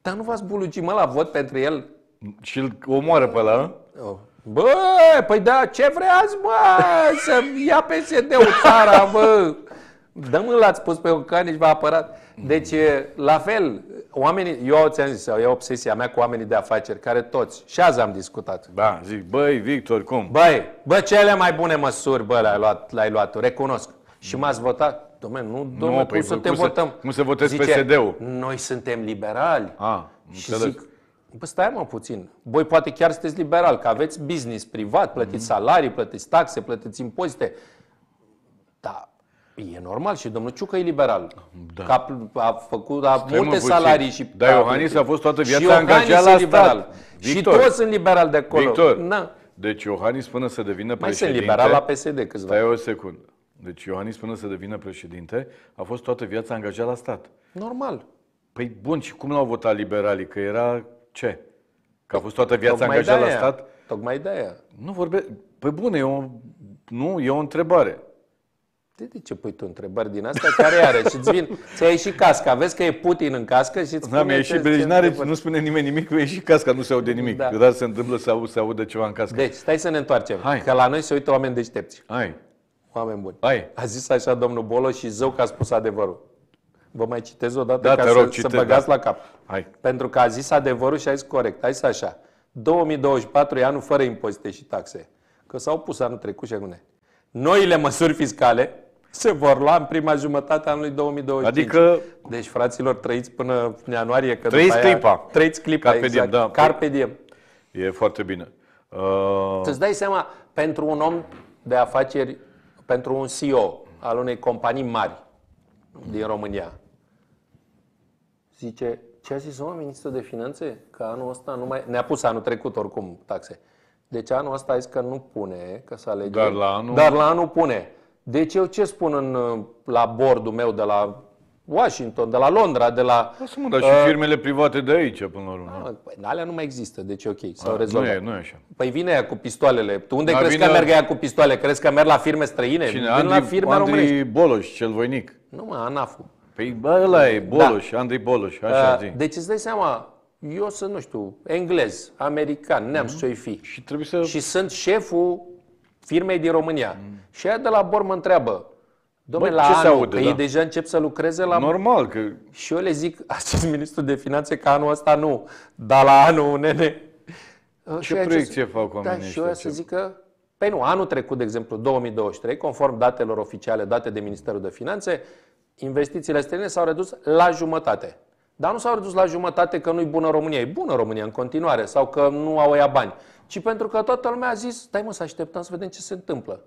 Dar nu v-ați bulugi, mă, la vot pentru el?
Și îl omoară pe ăla.
Oh. Bă, păi da, ce vreați, mă, să ia PSD-ul țara, bă. Dă-mă, l-ați pus pe Ocani v-a apărat. Deci, e, la fel, oamenii, eu ți-am zis, e obsesia mea cu oamenii de afaceri, care toți, și azi am discutat.
Da, zic, băi, Victor, cum?
Băi, bă, cele mai bune măsuri, bă, le-ai luat, le-ai luat tu, recunosc. Și m-ați votat. Dom'le, nu, dom'le, cum
păi,
să
bă,
te
cum să-
votăm?
cum să votezi
Zice,
PSD-ul?
Noi suntem liberali.
A,
Și
înțeles.
zic, bă, stai mă puțin. Voi poate chiar sunteți liberal, că aveți business privat, plătiți salarii, plătiți taxe, plătiți impozite. Da, e normal și domnul Ciucă e liberal. Da. Că a, a făcut a
Stai, mă,
multe
puțin.
salarii și...
Dar Iohannis a fost toată
Și
viața
Iohannis
angajat
e
la
liberal.
stat.
Și
Victor.
toți sunt liberali de acolo.
Victor,
Na.
deci Iohannis până să devină
Mai sunt
președinte...
liberal la PSD câțiva.
Stai o secundă. Deci Iohannis până să devină președinte a fost toată viața angajat la stat.
Normal.
Păi bun, și cum l-au votat liberalii? Că era ce? Că a fost toată viața
Tocmai
angajat la
de-aia.
stat?
Tocmai de aia.
Nu vorbe... Păi bune, e o... Nu, e o întrebare.
De, de ce pui tu întrebări din astea? Care are? Și îți vin, *laughs* ți-a ieșit casca. Vezi că e Putin în cască și îți
Da, mi-a
spune
ieșit,
ce-
deci
ce
n-are,
întrebări.
nu spune nimeni nimic, că e și casca, nu se aude nimic.
Da.
Da. Dar se întâmplă să, au, să audă ceva în cască.
Deci, stai să ne întoarcem.
Hai.
Că la noi se uită oameni deștepți.
Hai,
Oameni buni.
hai.
A zis așa domnul Bolo și zău că a spus adevărul. Vă mai citez o dată
Da,
ca
te
să,
rog,
să
citeți,
băgați
da.
la cap.
Hai.
Pentru că a zis adevărul și a zis corect. Hai să așa. 2024 e anul fără impozite și taxe. Că s-au pus anul trecut și acum. Noile măsuri fiscale se vor lua în prima jumătate a anului 2025.
Adică
Deci, fraților, trăiți până în ianuarie. Că
Trăiți
după aia-
clipa.
Trăiți clipa,
Carpe diem,
exact.
da.
Carpe diem.
e foarte bine. Uh,
Îți dai seama, pentru un om de afaceri, pentru un CEO al unei companii mari din România, zice, ce a zis mă, ministrul de finanțe? Că anul ăsta nu mai... Ne-a pus anul trecut oricum taxe. Deci anul ăsta a zis că nu pune, că să alege.
Dar la anul-
Dar la anul pune. Deci eu ce spun în, la bordul meu de la Washington, de la Londra, de la...
Lasă mă, dar și firmele private de aici, până la urmă.
Păi, alea nu mai există, deci e ok, s-au
nu,
rezolvat.
e, nu e așa.
Păi vine ea cu pistoalele. Tu unde
Da,
crezi
vine-
că merg ea cu pistoale? Crezi că merg la firme străine?
Cine?
Vin la
Andrei,
firme românești.
Andrei Boloș, cel voinic.
Nu mă, ANAF-ul.
Păi bă, ăla e Boloș, Andrei Boloș, așa zi.
Uh, deci îți dai seama, eu sunt, nu știu, englez, american, neamț
Mhm.
ce-o fi.
Și trebuie să...
Și sunt șeful firmei din România. Și aia de la bord mă întreabă, Dom'le,
Bă,
la
ce se
anul,
aude,
că
da.
ei deja încep să lucreze la...
Normal, că
Și eu le zic, *laughs* acest ministru de finanțe, că anul ăsta nu, dar la anul, nene.
Ce
Și eu
proiecție
ce-
fac
Da,
oamenii
și eu
ăștia?
să
Ce-
zic că, pe nu, anul trecut, de exemplu, 2023, conform datelor oficiale date de Ministerul de Finanțe, investițiile străine s-au redus la jumătate. Dar nu s-au redus la jumătate că nu-i bună România, e bună România în continuare, sau că nu au ea bani, ci pentru că toată lumea a zis, stai mă să așteptăm să vedem ce se întâmplă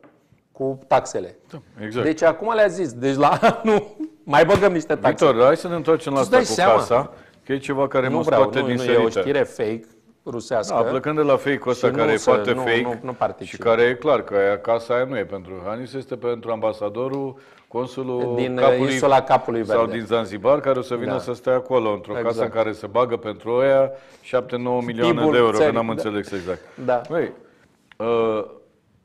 cu taxele.
Exact.
Deci acum le-a zis, deci la *laughs* anul mai băgăm niște taxe.
Victor, hai să ne întoarcem la
Tu-ți
asta
dai
cu
seama?
casa, că e ceva care
nu
mă
vreau,
scoate
nu,
din
nu e o
sărite.
știre fake rusească.
Da, plecând de la fake-ul ăsta
Și
care
nu
e
să-
foarte
nu-
fake
nu- nu particip.
și care e clar că aia, casa aia nu e pentru Hanis, este pentru ambasadorul, consulul
Din, uh,
capului,
insula Capului
sau
Verde.
din Zanzibar, care o să vină
Da.
să stea acolo, într-o casă
Exact.
în care se bagă pentru ăia 7-9 milioane
PIB-ul
de euro, că
țării,
n-am
da.
înțeles exact.
Da.
Băi, uh,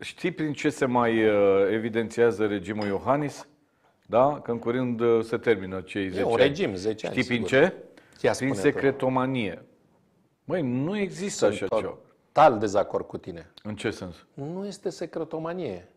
știi prin ce se mai uh, evidențiază regimul Iohannis? Da? Că în curând uh, se termină cei 10
E un
ani.
regim, 10 ani.
Știi prin
sigur.
ce?
Ia
Prin
spune tu.
secretomanie. Măi, nu există așa ceva.
Total dezacord cu tine.
În ce sens?
Nu este secretomanie.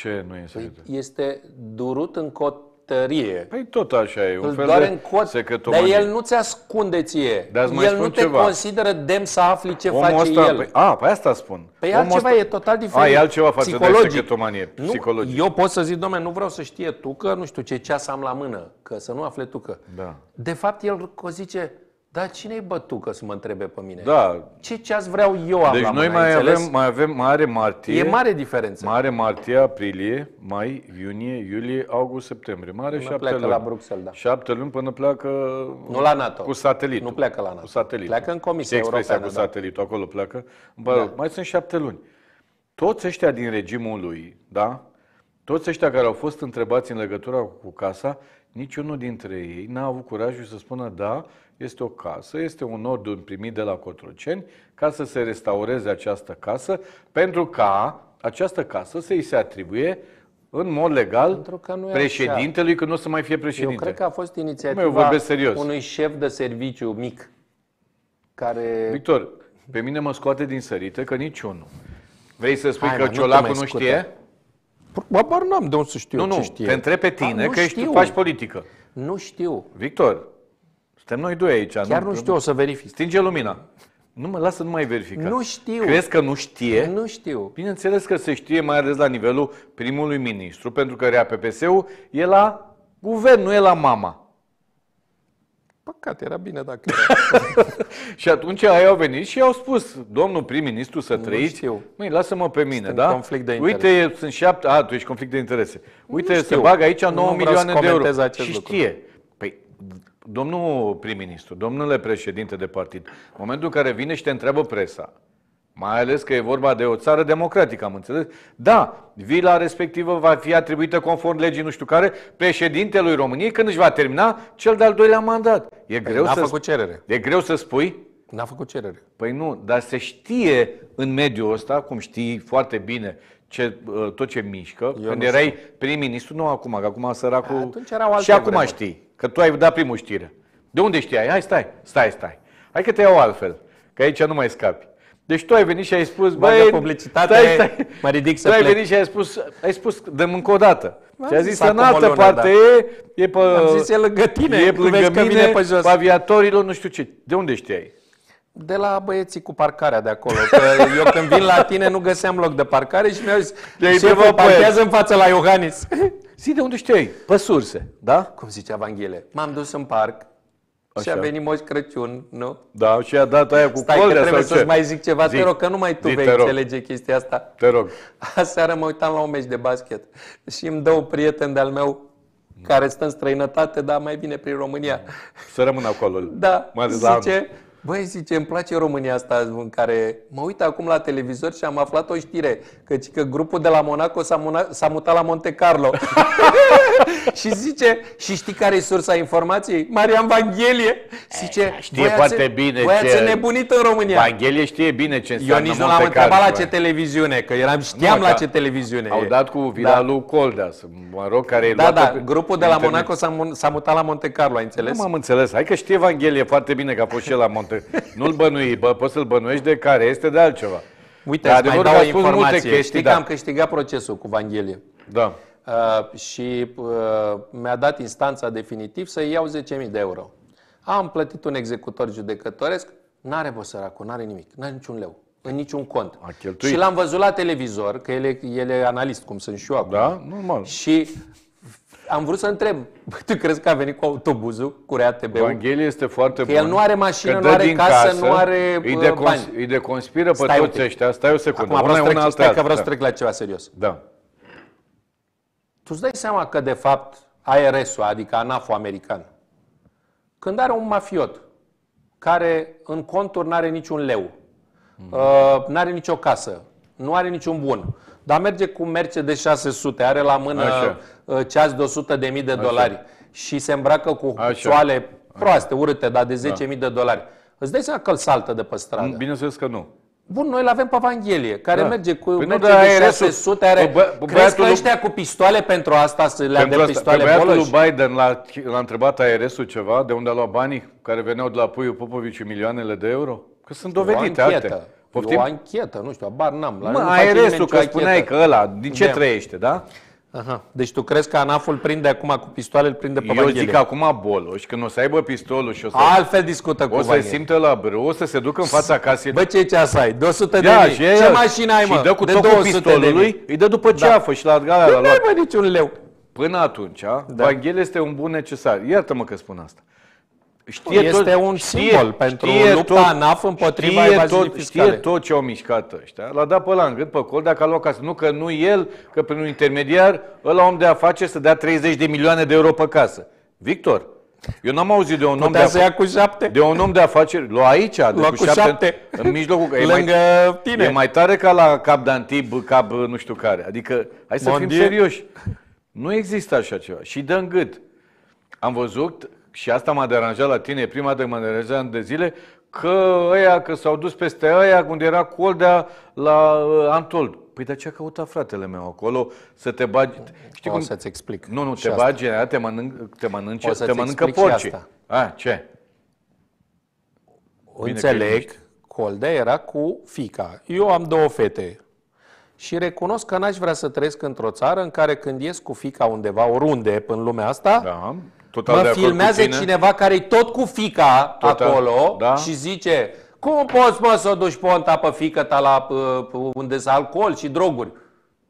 Ce nu e secret?
Este durut în cotărie.
Păi tot așa e, un
Îl
fel
doare
de
în cot, dar
secretomanie.
el nu ți ascunde ție.
Dar îți mai
el
spun
nu te
ceva.
consideră demn să afli ce
Omul
face
ăsta,
el.
Păi, a, pe asta spun.
Păi
Omul
altceva
ăsta-
e total diferit.
A, e altceva față de
Psihologic.
secretomanie,
Nu,
psihologic.
Eu pot să zic, domnule, nu vreau să știe tu că nu știu ce ceas am la mână, că să nu afle tu că.
Da.
De fapt, el o zice, Dar cine-i bătucă să mă întrebe pe mine?
Da.
Ce ceas vreau eu am
Deci
la
noi
mână,
mai
ai înțeles?
avem, mai avem mare martie.
E mare diferență.
Mare martie, aprilie, mai, iunie, iulie, august, septembrie. Mare
Până
șapte
pleacă
luni.
la Bruxelles, da.
Șapte luni până pleacă
Nu la NATO.
cu satelitul.
Nu pleacă la NATO.
Cu satelitul.
Pleacă în Comisia
Știi expresia
Europeană,
cu
da.
satelitul, acolo pleacă. Da. Mai sunt șapte luni. Toți ăștia din regimul lui, da? Toți ăștia care au fost întrebați în legătură cu casa, niciunul dintre ei n-a avut curajul să spună da, este o casă, este un ordin primit de la Cotroceni ca să se restaureze această casă, pentru ca această casă să îi se atribuie în mod legal
Pentru că nu e
președintelui, că nu o să mai fie
Eu
președinte.
cred că a fost
Mă, eu
inițiativa
vorbesc serios.
unui șef de serviciu mic care...
Victor, pe mine mă scoate din sărite că niciunul. Vrei să spui
Hai,
că
mă, nu te
Ciolacul
mai
nu
scută.
știe?
Habar n-am de unde să știu
Nu,
ce
nu,
știe.
te întreb pe tine
A, nu
că ești,
știu.
tu faci politică.
Nu știu.
Victor, suntem noi doi aici.
Chiar nu știu, o să verific.
Stinge lumina. Nu mă lasă, nu mai verifica.
Nu știu.
Crezi că nu știe?
Nu știu.
Bineînțeles că se știe, mai ales la nivelul primului ministru, pentru că RAPPS-ul e la guvern, nu e la mama.
Păcat, era bine dacă *laughs*
Și atunci ei au venit și au spus, domnul prim-ministru, să trăiți.
știu.
Măi, lasă-mă pe mine,
în
da?
conflict de
Uite, sunt șapte... A, tu ești conflict de interese. Uite, se
știu.
bagă aici 9
Nu vreau
milioane
să
de euro.
comentez acest
și
lucru.
știe. Păi, domnul prim-ministru, domnule președinte de partid, în momentul în care vine și te întreabă presa, mai ales că e vorba de o țară democratică, am înțeles? Da, vila respectivă va fi atribuită conform legii nu știu care președintelui României când își va termina cel de-al doilea mandat. E greu
n-a
să
făcut cerere.
E greu să spui?
N-a făcut cerere.
Păi nu, dar se știe în mediul ăsta, cum știi foarte bine, ce, uh, tot ce mișcă.
Eu
Când
nu
erai prim-ministru, nu acum, că acum săracul...
Atunci erau alte
Și acum
vremuri.
știi, că tu ai dat primul știre. De unde știai? Hai, stai, stai, stai. Hai că te iau altfel, că aici nu mai scapi. Deci tu ai venit și ai spus,
Bagă
băi,
publicitate,
stai, stai.
mă ridic să
tu ai
plec.
venit și ai spus, ai spus, dăm încă o dată. Și a
zis
zis,
acum
în
o
altă
lună,
parte
da.
e, e pe...
Am zis, e lângă tine,
e
tu
lângă
vezi că
mine,
vine pe jos.
pe aviatorilor, nu știu ce. De unde știai?
De la băieții cu parcarea de acolo. Că eu când vin la tine nu găseam loc de parcare și mi-au zis,
Te-ai
șeful,
întrebat pe el."
parchează în față la Iohannis.
Zi de unde știai? Pe surse, da?
Cum zicea Vanghele, m-am dus în parc și
Așa.
a venit Moș Crăciun, nu?
Da, și a dat aia cu
Stai că
coldea
trebuie
sau ce?
să-ți mai zic ceva,
Zi.
te rog, că numai tu
Zi,
vei
te rog.
înțelege chestia asta.
Te rog.
Aseară mă uitam la un meci de basket și îmi dă un prieten de-al meu care stă în străinătate, dar mai bine prin România.
Să rămân acolo. *laughs*
Da,
Mai ales la
zice, băi, zice, îmi place România asta în care mă uit acum la televizor și am aflat o știre, căci că grupul de la Monaco s-a, muna- s-a mutat la Monte Carlo. *laughs* și zice, și știi care e sursa informației? Marian Vanghelie. Zice,
știe
voi ați-
foarte bine
voi ați
ce-
nebunit în România.
Evanghelie știe bine ce
Eu
înseamnă
nici nu l-am
Monte
întrebat la
Carlo,
ce
bă.
televiziune, că eram, știam
Nu,
la
că
ce televiziune
Au
e.
dat cu vila
Da.
lui Coldea, să- mă rog, care e
Da,
luată
da,
pe-
grupul de
pe
la
internet.
Monaco s-a, mun- s-a mutat la Monte Carlo, ai înțeles?
Nu m-am înțeles. Hai că știe Evanghelie foarte bine că a fost și el la Monte. *laughs* Nu-l bănui, bă, poți să-l bănuiești de care, este de altceva.
Uite,
Dar
îți mai
adevărul
dau
că
o
a spus multe
informație.
chestii,
Știi
da.
că am câștigat procesul cu Vanghelie.
Da.
Uh, și uh, mi-a dat instanța definitiv să iau 10.000 de euro. Am plătit un executor judecătoresc, n-are bă săracul, n-are nimic, n-are niciun leu, în niciun cont.
A cheltuit.
Și l-am văzut la televizor, că el e, el e analist, cum sunt și eu acum.
Da? Normal.
Și am vrut să întreb, bă, *laughs* tu crezi că a venit cu autobuzul, cu RATB-ul?
Evanghelie este foarte
Că
bun.
el nu are mașină,
Că
nu
dă
are
din
casă, nu are,
îi,
bă,
decons-
bani.
îi deconspiră pe
Stai un
toți
pic.
ăștia. Stai o secundă.
Acum vreau să,
Una e
trec,
una
stai
alta
că vreau să
alta.
trec la ceva serios.
Da.
Tu îți dai seama că, de fapt, ARS-ul, adică ANAF-ul american, când are un mafiot care în conturi nu are niciun leu, uh, nu are nicio casă, nu are niciun bun, dar merge cu Mercedes 600, are la mână
Așa.
uh, ceas de 100 de mii de dolari și se îmbracă cu
Așa.
țoale proaste, urâte, dar de 10 mii de dolari. Îți dai seama că îl saltă de pe stradă.
Bineînțeles că nu.
Bun, noi l-avem pe Evanghelie, care
Da.
merge cu
Păi nu,
merge
dar
de
ARS-ul
600, are...
bă, bă,
Crezi
băiatul
că
lui-
ăștia cu pistoale pentru asta să le
Pentru
dea
asta, pe
pistoale
băiatul
boloși?
lui Biden l-a, l-a întrebat ARS-ul ceva, de unde a luat banii care veneau de la puiul Popovici milioanele de euro? Că sunt dovedite
o
alte.
anchetă.
Poftim?
E o anchetă, nu știu, abar n-am. La
Mă,
noi nu face nimeni
ARS-ul,
nicio
că spuneai
anchetă.
că ăla, din ce
Da.
trăiește, da?
Aha. Deci tu crezi că ANAF-ul prinde acum cu pistoale, îl prinde pe
Eu
Evanghelie?
zic acum Boloș, când o să aibă pistolul și o să,
Altfel discută cu
o să se
Evanghelie.
simtă la brâu, o să se ducă în fața casei.
Bă, ce ceas ai? De 100 de
Ia,
mii.
și
Ce
el-
mașină ai, mă?
Și dă cu
de
tot cu
200 de
pistolul
mii.
lui, îi dă după ceafă și la gala la
Nu ai
luat.
mă niciun leu.
Până atunci, da. Evanghelia este un bun necesar. Iartă-mă că spun asta. Știe
Este un simbol pentru lupta ANAF împotriva
știe
evaziunii
tot,
fiscale.
Știe tot ce au mișcat ăștia. L-a dat pe ăla în gât, pe col, dacă a luat casă. Nu că nu el, că prin un intermediar, ăla om de afaceri să dea 30 de milioane de euro pe casă. Victor, eu n-am auzit de un om de
Putea să ia
afaceri.
cu șapte
De un om de afaceri, lua aici, de
Lua cu șapte.
în mijlocul, e
lângă
mai,
tine.
e mai tare ca la cap de antib, cap nu știu care. Adică, hai să fim
Mondier.
serioși. Nu există așa ceva. Și dă în gât. Am văzut, și asta m-a deranjat la tine, prima dată m-a deranjat ani de zile, că ăia, că s-au dus peste ăia, unde era Coldea la uh, Antold. Păi de ce a căutat fratele meu acolo să te bagi? Știi
O
cum?
să-ți explic.
Nu, nu,
și
te
asta.
bagi, aia, te, mănânc, te, mănânce,
O să-ți
te mănâncă
explic și
porcii.
asta.
A, ce? că
Înțeleg,
ești.
Coldea era cu fica. Eu am două fete. Și recunosc că n-aș vrea să trăiesc într-o țară în care când ies cu fica undeva, oriunde în lumea asta,
Da, total
mă
de acord
filmează
cu tine.
cineva care e tot cu fica
Total,
acolo
da.
și zice cum poți mă să o duci ponta pe fică ta la uh, unde sunt alcool și droguri?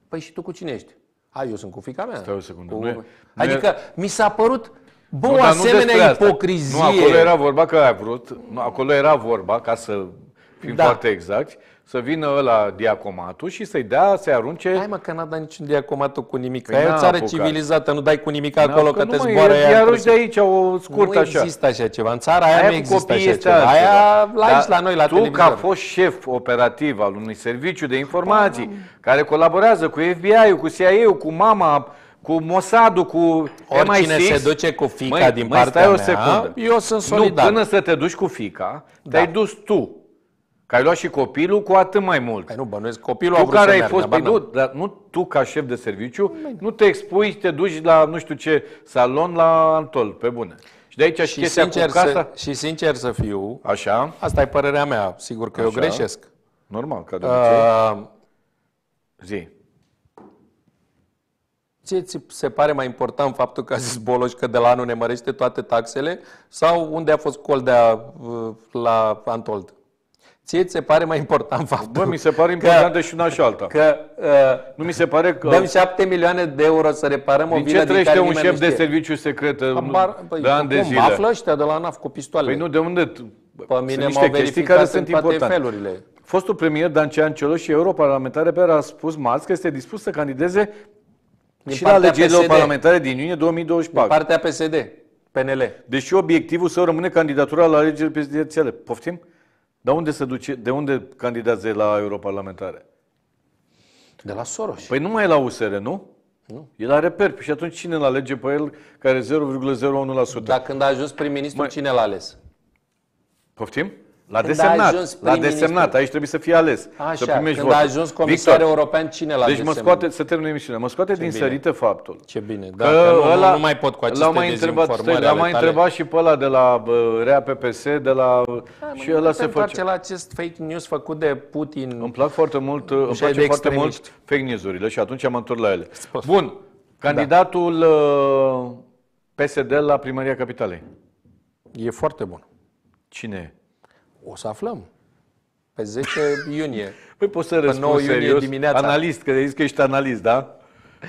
Păi și tu cu cine ești? A, eu sunt cu fica mea.
Stai o secundă,
Cu...
nu e- nu
adică mi s-a părut bă,
Nu,
o
dar nu
asemenea
despre asta.
ipocrizie.
Nu, acolo era vorba că ai vrut, nu, acolo era vorba, ca să fim
Da.
foarte exacti, să vină ăla diacomatul și să-i dea, să-i arunce...
Hai mă că n-a dat niciun diacomatul cu nimic.
Păi
Păi e o
n-a
țară
apucat.
civilizată, nu dai cu nimic acolo că
nu,
te
mă,
zboară
e
ea.
diaruși
într-o
de
zi.
aici, o scurt
nu
așa.
există așa ceva. În țara aia,
Aia
nu
cu
există
copiii
așa
este
ceva.
altceva.
Aia la aici,
Dar
la noi, la
tu,
televizor.
ca fost șef operativ al unui serviciu de informații, care colaborează cu FBI-ul, cu CIA-ul, cu mama, cu Mossad-ul, cu
Oricine
MI6,
se duce cu fica
Măi,
din
măi,
partea
stai o
mea,
secundă.
eu sunt solidar.
Nu, până să te duci cu fica,
Da.
te-ai dus tu. Că ai luat și copilul cu atât mai mult.
Păi nu bănuiesc, copilul a
Tu
vrut
care
să
ai
meargă,
fost,
habar
păi, nu,
n-am.
dar nu tu ca șef de serviciu, nu te expui, te duci la nu știu ce salon la Antol, pe bune. Și de aici și
Și
chestia
sincer,
cu casa,
să, și sincer să fiu,
așa,
asta e părerea mea, sigur că eu
Așa.
greșesc.
normal, ca de obicei,
Uh,
zi.
ție ți se pare mai important faptul că a zis Boloș că de la anul ne mărește toate taxele sau unde a fost coldea uh, la Antold? Ție ți se pare mai important faptul
Bă, mi se pare
că-
importantă și una și alta.
că uh,
Nu mi se pare că...
dăm 7 milioane de euro să reparăm o
Din
vilă
ce
din
trăiește
care
un
nimeni
șef
nu
de
știe?
serviciu secret uh,
Habar- păi,
de ani de
cum?
zile?
Află ăștia de la ANAF cu pistoale.
Păi nu, de unde?
Pe
Sunt
mine
niște
m-au
chestii care
verificat
sunt
în toate
importante.
felurile.
Fostul premier Dacian Cioloș, europarlamentare, pe care a spus marți că este dispus să candideze
Din
și la
partea
alegerile
PSD.
parlamentare din iunie 2024.
Partea PSD, PNL.
Deși obiectivul său rămâne candidatura la alegerile prezidențiale. Poftim? De unde se duce, de unde candidează la europarlamentare?
De la Soros.
Păi nu mai e la USR, nu? Nu. El are reper. Și atunci cine îl alege pe el care e 0,01%?
Dar când a ajuns prim-ministru, cine l-a ales?
Poftim? La
Când a
desemnat.
ajuns
La
prim-ministru.
desemnat. Aici trebuie să fie ales. să
Așa,
primești
când
votul.
a ajuns comisar
Victor,
european, cine l-a
Deci mă
desemnat?
scoate, să termin emisiunea, mă scoate din
bine.
sărită faptul
Ce bine, da, că, nu, nu, nu mai pot cu aceste
l-am mai întrebat, stai,
dezinformări
l-am
ale
mai
tale.
întrebat și pe ăla de la bă, Rea PPS, de la...
Da,
și
mă,
ăla
nu
se
te întoarce
face.
la acest fake news făcut de Putin.
Îmi plac foarte mult, îmi
Și
place
de
foarte mult
extremiști.
fake news-urile și atunci am întors la ele.
Spus.
Bun, candidatul uh, PSD la Primăria Capitalei.
E foarte bun.
Cine e?
O să aflăm. Pe 10 iunie. *laughs*
Păi poți să
9
răspunzi
iunie
serios.
dimineața.
Analist, că ai zis că ești analist, da?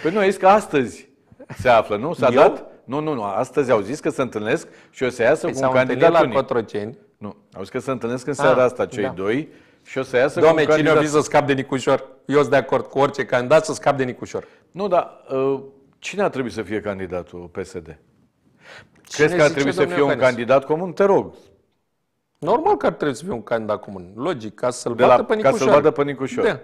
Păi nu, ai zis că astăzi se află, nu? S-a
Eu?
dat? Nu, nu, nu. Astăzi au zis că se întâlnesc și o să iasă
Păi
cu un
s-au întâlnit
candidat
la
unic.
Cotroceni.
Nu, au zis că se întâlnesc în seara
Ah,
asta cei
da.
doi și o să iasă
Doamne,
cu un
cine o
candidat.
fi să scap de Nicușor? Eu sunt de acord cu orice candidat să scap de Nicușor.
Nu, dar uh, cine ar trebui să fie candidatul PSD?
Cine
Crezi că ar
zice,
trebui să
domnule
fie un
Iohannis?
candidat comun? Te rog,
Normal că ar trebui să fie un candidat comun. Logic, ca să-l
de la,
vadă pe
ca
Nicușor.
să-l vadă pe Nicușor.
Da.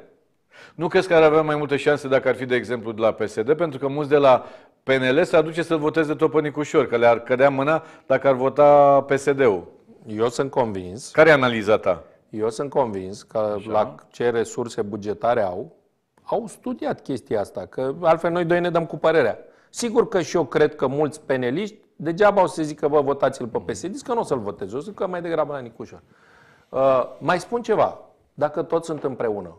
Nu crezi că ar avea mai multe șanse dacă ar fi, de exemplu, de la PSD? Pentru că mulți de la PNL se aduce să-l voteze tot pe Nicușor, că le-ar cădea mâna dacă ar vota PSD-ul.
Eu sunt convins,
Care e analiza ta?
eu sunt convins că la ce resurse bugetare au, au studiat chestia asta, că altfel noi doi ne dăm cu părerea. Sigur că și eu cred că mulți peneliști degeaba o să zică, bă, votați-l pe PSD, zic că nu o să-l votez, o să zic că mai degrabă la Nicușor. Uh, mai spun ceva, dacă toți sunt împreună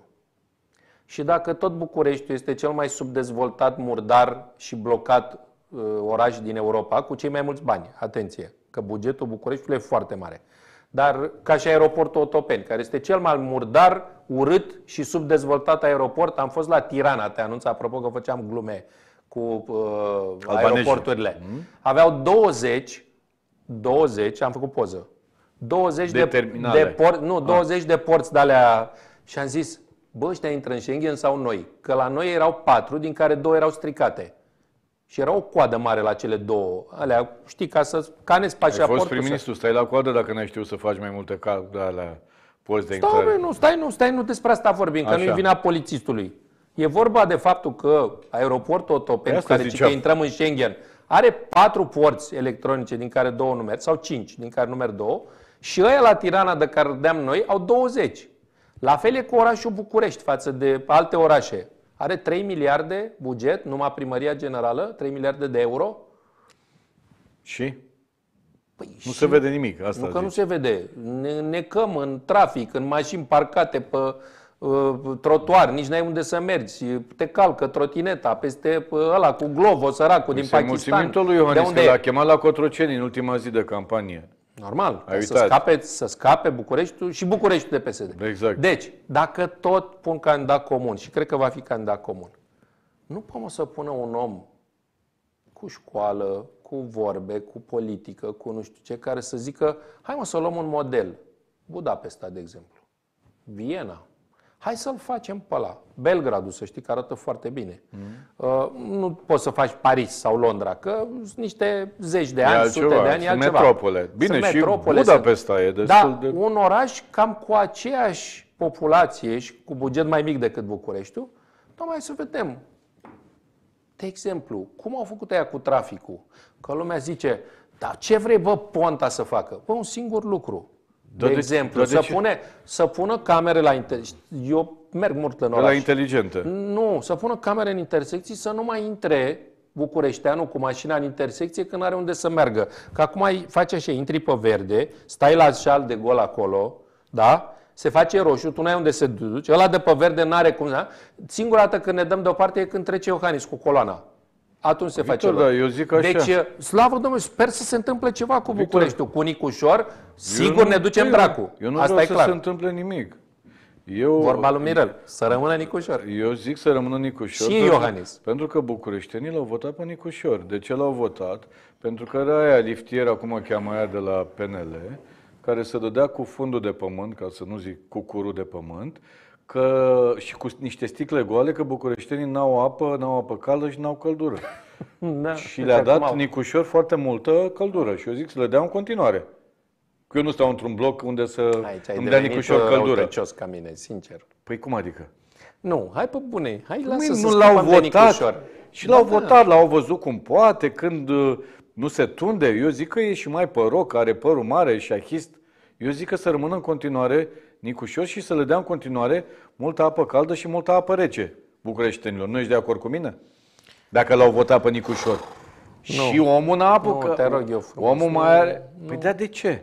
și dacă tot Bucureștiul este cel mai subdezvoltat, murdar și blocat uh, oraș din Europa, cu cei mai mulți bani, atenție, că bugetul Bucureștiului e foarte mare, dar ca și aeroportul Otopeni, care este cel mai murdar, urât și subdezvoltat aeroport, am fost la Tirana, te anunț, apropo că făceam glume cu uh,
Albanezii.
aeroporturile. Aveau 20 20, am făcut poză, 20
De
de,
terminale.
de porți, nu, 20 de porți de alea și am zis, bă, ăștia intră în Schengen sau noi? Că la noi erau patru, din care două erau stricate. Și era o coadă mare la cele două. Alea, știi, ca să scanezi
Ai
pașaportul.
fost
să-
prim-ministru, stai la coadă dacă n-ai știut să faci mai multe ca de alea poți de
Stai,
intrare.
bă, nu, stai, nu, stai, nu despre asta vorbim, că
Așa.
nu-i vina polițistului. E vorba de faptul că aeroportul Oto, pentru
asta
care ci
ziceam.
că intrăm în Schengen, are patru porți electronice, din care două nu merg, sau cinci, din care nu merg două, și ăia la Tirana de care râdeam noi au 20. La fel e cu orașul București față de alte orașe. Are 3 miliarde buget, numai primăria generală, 3 miliarde de euro.
Și?
Păi
Nu
și-
se vede nimic, asta
nu că nu
zici.
se vede. Ne necăm în trafic, în mașini parcate pe uh, trotuar, nici n-ai unde să mergi. Te calcă trotineta peste uh, ăla cu Glovo, săracul din
Să-i
Pakistan.
mulțumim tot lui
de
Iohannis
unde
că l-a
e?
chemat la Cotroceni în ultima zi de campanie.
Normal,
Ai
să
uitat.
scape, să scape Bucureștiul și Bucureștiul de PSD.
Exact.
Deci, dacă tot pun candidat comun, și cred că va fi candidat comun, nu pot să pună un om cu școală, cu vorbe, cu politică, cu nu știu ce, care să zică, hai mă să luăm un model. Budapesta, de exemplu. Viena. Hai să-l facem pe ăla. Belgradul, să știi că arată foarte bine. Mm. Uh, nu poți să faci Paris sau Londra, că sunt niște zeci de
E
ani, sute
altceva,
de ani, e
sunt
altceva.
metropole. Bine,
Sunt
și
metropole,
Budapesta
sunt-
e destul
da,
de-
un oraș cam cu aceeași populație și cu buget mai mic decât Bucureștiul, tocmai să vedem. De exemplu, cum au făcut aia cu traficul? Că lumea zice, dar ce vrei, bă, Ponta să facă? Bă, un singur lucru. De,
Dar de-
exemplu,
dar de
să,
ce?
pune, să pună camere la inter... Eu merg mult în
De la
oraș.
inteligentă.
Nu, să pună camere în intersecții să nu mai intre bucureșteanul cu mașina în intersecție când are unde să meargă. Că acum ai, faci așa, intri pe verde, stai la șal de gol acolo, da? Se face roșu, tu n-ai unde să te duci, ăla de pe verde n-are cum, da? Singura dată când ne dăm deoparte e când trece Iohannis cu coloana. Atunci se face
Victor,
loc.
da, eu zic așa.
Deci, slavă Domnului, sper să se întâmple ceva cu Bucureștiul, cu Nicușor,
Eu
sigur
nu-
ne ducem
eu-
dracu.
Eu nu
Asta
vreau
e
să
clar.
se întâmple nimic. Eu,
Vorba lui Mirel, să rămână Nicușor.
Eu zic să rămână Nicușor.
Și
pentru-
Iohannis.
Pentru că bucureștenii l-au votat pe Nicușor. De ce l-au votat? Pentru că era aia liftier, acum o cheamă aia de la PNL, care se dădea cu fundul de pământ, ca să nu zic cu curul de pământ, că, și cu niște sticle goale, că bucureștenii n-au apă, n-au apă caldă și n-au căldură. *laughs*
Da,
Și
deci
le-a dat
acum-
Nicușor foarte multă căldură și eu zic să le dea în continuare. Că eu nu stau într-un bloc unde să
Aici ai
îmi dea
devenit
Nicușor căldură.
răutăcios ca mine, sincer.
Păi cum adică?
Nu, hai pe bune, hai lasă
Măi,
să
nu
scăpăm
l-au
de
votat.
Nicușor.
Și l-au
Da,
votat, l-au văzut cum poate, când uh, nu se tunde. Eu zic că e și mai păroc, are părul mare și achist. Eu zic că să rămână în continuare Nicușor și să le dea în continuare multă apă caldă și multă apă rece bucureștenilor. Nu ești de acord cu mine? Dacă l-au votat pe Nicușor. Și omul n-a apă,
Nu,
că
te rog eu frumos,
omul
nu,
mai are... Păi da, de ce?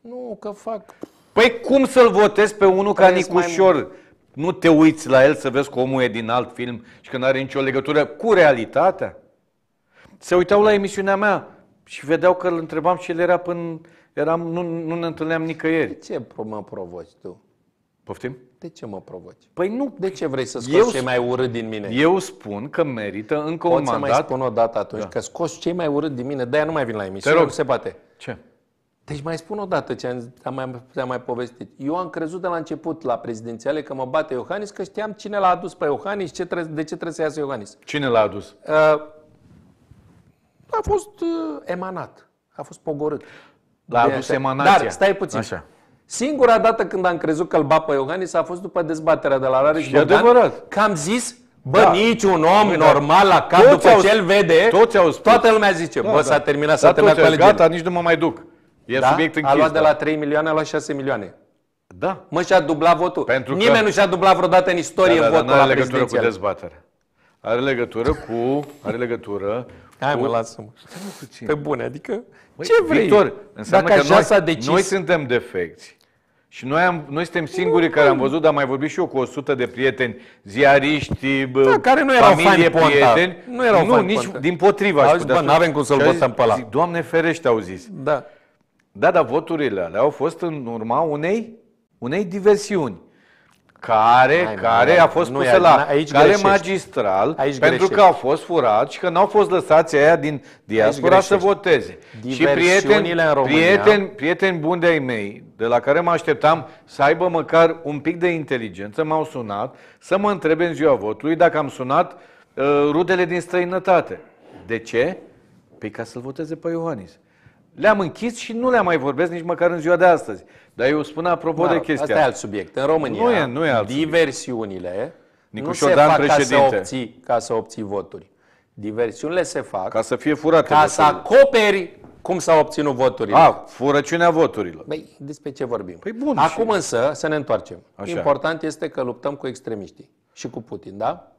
Nu, că fac...
Păi cum să-l votezi pe unul ca
Trăiesc mai
Nicușor? Nu te uiți la el să vezi că omul e din alt film și că nu are nicio legătură cu realitatea? Se uitau la emisiunea mea și vedeau că îl întrebam și el era până... Eram, nu, nu ne întâlneam
De
nicăieri.
ce pro- mă provoci tu?
Poftim?
De ce mă provoci?
Păi nu.
De ce vrei să
Eu
scoți
sp-
cei mai urât din mine?
Eu spun că merită încă un
Pot să mai
mandat.
spun o dată atunci că scoți cei mai urât din mine, de-aia nu mai vin la emisiune,
rog.
nu se bate.
Ce?
Deci mai spun o dată ce am, am, mai, am mai povestit. Eu am crezut de la început la prezidențiale că mă bate Iohannis, că știam cine l-a adus pe Iohannis, ce tre- de ce trebuie să iasă Iohannis.
Cine l-a adus?
Uh, a fost uh, emanat, a fost pogorât.
L-a
De
adus
așa.
emanația.
Dar, stai puțin.
Așa.
Singura dată când am crezut că îl bat pe Iohannis a fost după dezbaterea de la Rareș
Și
Bogdan,
adevărat.
că am zis, bă,
Da.
niciun om
Băi, da.
normal la cap,
Toți
după
au-
ce el vede,
toți au spus.
toată lumea zice, bă, s-a terminat, s-a
Da,
terminat cu
toți,
alegerile.
Gata, nici nu mă mai duc. E
Da?
subiect închis.
a luat de
da.
la 3 milioane, a luat 6 milioane.
Da.
Mă, și-a dublat votul.
Pentru că-
Nimeni nu și-a dublat vreodată în istorie
Da, da,
votul
dar
la
are legătură cu
prezidențial.
Dezbaterea. Are legătură cu... Are legătură
Hai
cu...
mă, lasă-mă.
puțin.
Pe bune, adică,
Băi,
ce vrei?
Victor, înseamnă
Dacă
că
așa
noi,
s-a decis,
noi suntem defecți. Și noi, am, noi suntem singurii care am văzut, dar am mai vorbit și eu cu 100 de prieteni, ziariști, bă,
Da, care nu erau
familie,
fani Ponta.
prieteni.
Nu erau
nu,
fani
nici
Ponta.
din potriva.
Au
aș
zis,
putea
bă,
spune.
n-avem cum să-l
Și au zis-
votăm pe ăla.
Zic, Doamne ferește, au zis.
Da.
Da, dar voturile alea au fost în urma unei, unei diversiuni. Care,
Hai, mă,
care
hai,
a fost
nu
pusă
e-
la
aici
cale
greșești.
magistral
Aici
pentru
greșești.
că au fost furați și că n-au fost lăsați aia din diaspora să
greșești.
voteze. Și
Diversiunile
prieteni,
în România-
prieteni, prieteni buni de-ai mei, de la care mă așteptam să aibă măcar un pic de inteligență, m-au sunat să mă întrebe în ziua votului dacă am sunat uh, rudele din străinătate. De ce? Păi ca să-l voteze pe Iohannis. Le-am închis și nu le-am mai vorbesc nici măcar în ziua de astăzi. Dar eu spun apropo
Mă
de
rog,
chestia
Asta e alt subiect. În România,
Nu e- nu e alt subiect.
diversiunile
Nicuș
nu
Șordan,
se fac ca să,
președinte.
obții, ca să obții voturi. Diversiunile se fac
Ca să fie furate.
ca să
voturile.
acoperi cum s-au obținut voturile.
A, furăciunea voturilor.
Băi, despre ce vorbim?
Păi bun,
Acum
și-
însă să ne întoarcem.
Așa.
Important este că luptăm cu extremiștii și cu Putin, da?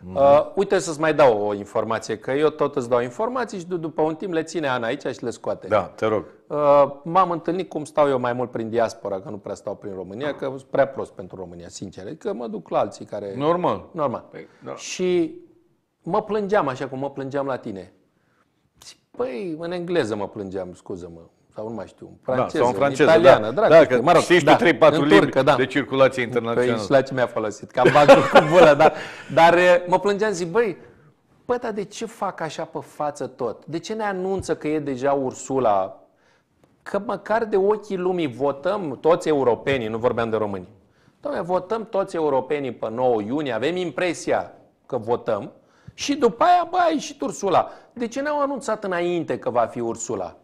Mhm.
Uh, uite să-ți mai dau o informație, că eu tot îți dau informații și d- după un timp le ține Ana aici și le scoate.
Da, te rog.
Uh, m-am întâlnit cum stau eu mai mult prin diaspora, că nu prea stau prin România, că sunt prea prost pentru România, sincer. Adică mă duc la alții care...
Normal.
Normal.
Păi, da.
Și mă plângeam așa cum mă plângeam la tine. Zic, Păi, în engleză mă plângeam, scuză-mă, sau nu mai știu, în franceză,
da, sau în franceză,
italiană,
da.
dracu,
da,
știu,
că
mă rog,
știi și
da,
tu 3-4
în
limbi
turcă, da.
de circulație
Păi
internațională.
și la ce mi-a folosit, cam bagul cu bulă, dar, dar e, mă plângeam, zic, băi, bă, dar de ce fac așa pe față tot? De ce ne anunță că e deja Ursula? Că măcar de ochii lumii votăm toți europenii, nu vorbeam de români. Doamne, votăm toți europenii pe 9 iunie, avem impresia că votăm și după aia, bă, a ieșit Ursula. De ce ne-au anunțat înainte că va fi Ursula?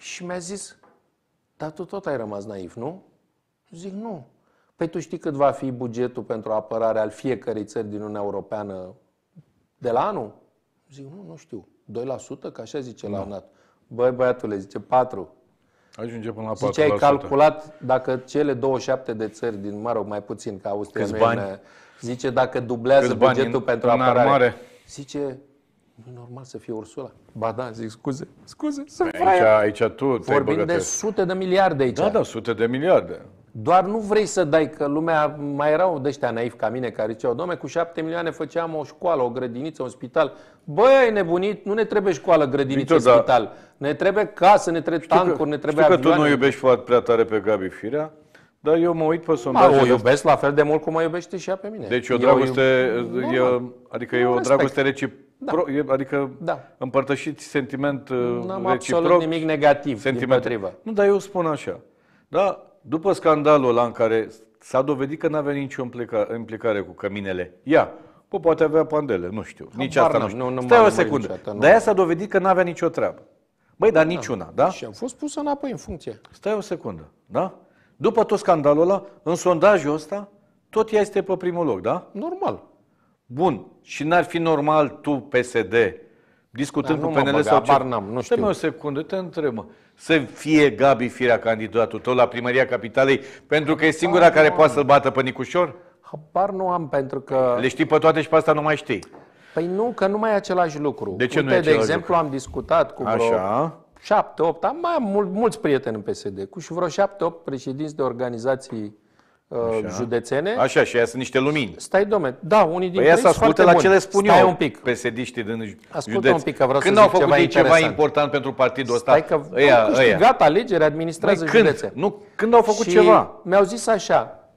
Și mi-a zis, dar tu tot ai rămas naiv, nu? Zic, nu. Păi tu știi cât va fi bugetul pentru apărare al fiecărei țări din Uniunea Europeană de la anul? Zic, nu, nu știu. 2%? Că așa zice la NATO. Băi, băiatule, zice 4.
Ajunge până la 4%.
Zice, ai calculat dacă cele 27 de țări din, mă rog, mai puțin, ca Austria
Câți
nu e
bani?
în- zice, dacă dublează
Câți bani
bugetul
în-
pentru
în
apărare.
armare?
Zice, nu e normal să fie Ursula. Ba da, zic, scuze, scuze, sunt
Aici,
fraia.
aici tu te-ai
Vorbim de
băgat.
sute de miliarde aici.
Da, da, sute de miliarde.
Doar nu vrei să dai, că lumea, mai erau de ăștia naivi ca mine care ziceau, domne, cu șapte milioane făceam o școală, o grădiniță, un spital. Băi, ai nebunit, nu ne trebuie școală, grădiniță,
Victor, da.
spital. Ne trebuie casă, ne trebuie tancuri, ne trebuie
știu că tu
avioane.
nu iubești foarte prea tare pe Gabi Firea, dar eu mă uit pe
Ma,
sondajele
o iubesc la fel de mult cum mă iubește și ea pe mine.
Deci e o
Eu
dragoste,
iub-
e,
Normal.
adică e o
respect.
dragoste reciprocă, adică
Da.
împărtășiți sentiment uh,
N-am
reciproc.
absolut nimic negativ,
sentiment.
din potrivă.
Nu, dar eu spun așa. Da, după scandalul ăla în care s-a dovedit că n-avea nicio implica, implicare cu căminele, ea, Bă, poate avea pandele, nu știu. Nici
Habar
asta nu
n-am,
știu.
nu- nu
Stai
m-am
o
urmărit
secundă.
niciodată, nu.
Dar ea s-a dovedit că n-avea nicio treabă. Băi, dar niciuna, da?
Și am fost pusă înapoi în funcție.
Stai o secundă, da? După tot scandalul ăla, în sondajul ăsta, tot ea este pe primul loc, da?
Normal.
Bun. Și n-ar fi normal tu, PSD, discutând
Dar
cu
nu mă
PNL
băga,
sau ce?
habar n-am, nu
Stai
știu.
o secundă, te întreb, mă. Să fie Gabi Firea candidatul tău la primăria capitalei pentru că e singura care poate să-l bată pe Nicușor?
Habar nu am pentru că...
Le știi pe toate și pe asta nu mai știi.
Păi nu, că nu mai e același lucru.
De ce
Uite,
nu e
de
același
exemplu, am discutat cu vreo
Așa.
șapte, opt, am mai am mul, mulți prieteni în PSD, cu și vreo șapte, opt președinți de organizații uh, județene.
Așa, și aia sunt niște lumini.
Stai, domne, da, unii dintre
Păi ea
ei
să
sunt
asculte
foarte
la
buni.
ce le spun
Stai
eu,
un pic.
pesediștii din ju-
Ascultă
județ.
un pic, că vreau să
când
zic
au făcut
ceva
ei ceva
interesant.
important pentru partidul ăsta?
Stai că
ăia,
au
ăia.
câștigat alegeri, administrează
Păi când?
județe.
Nu, când au făcut
și
ceva?
mi-au zis așa,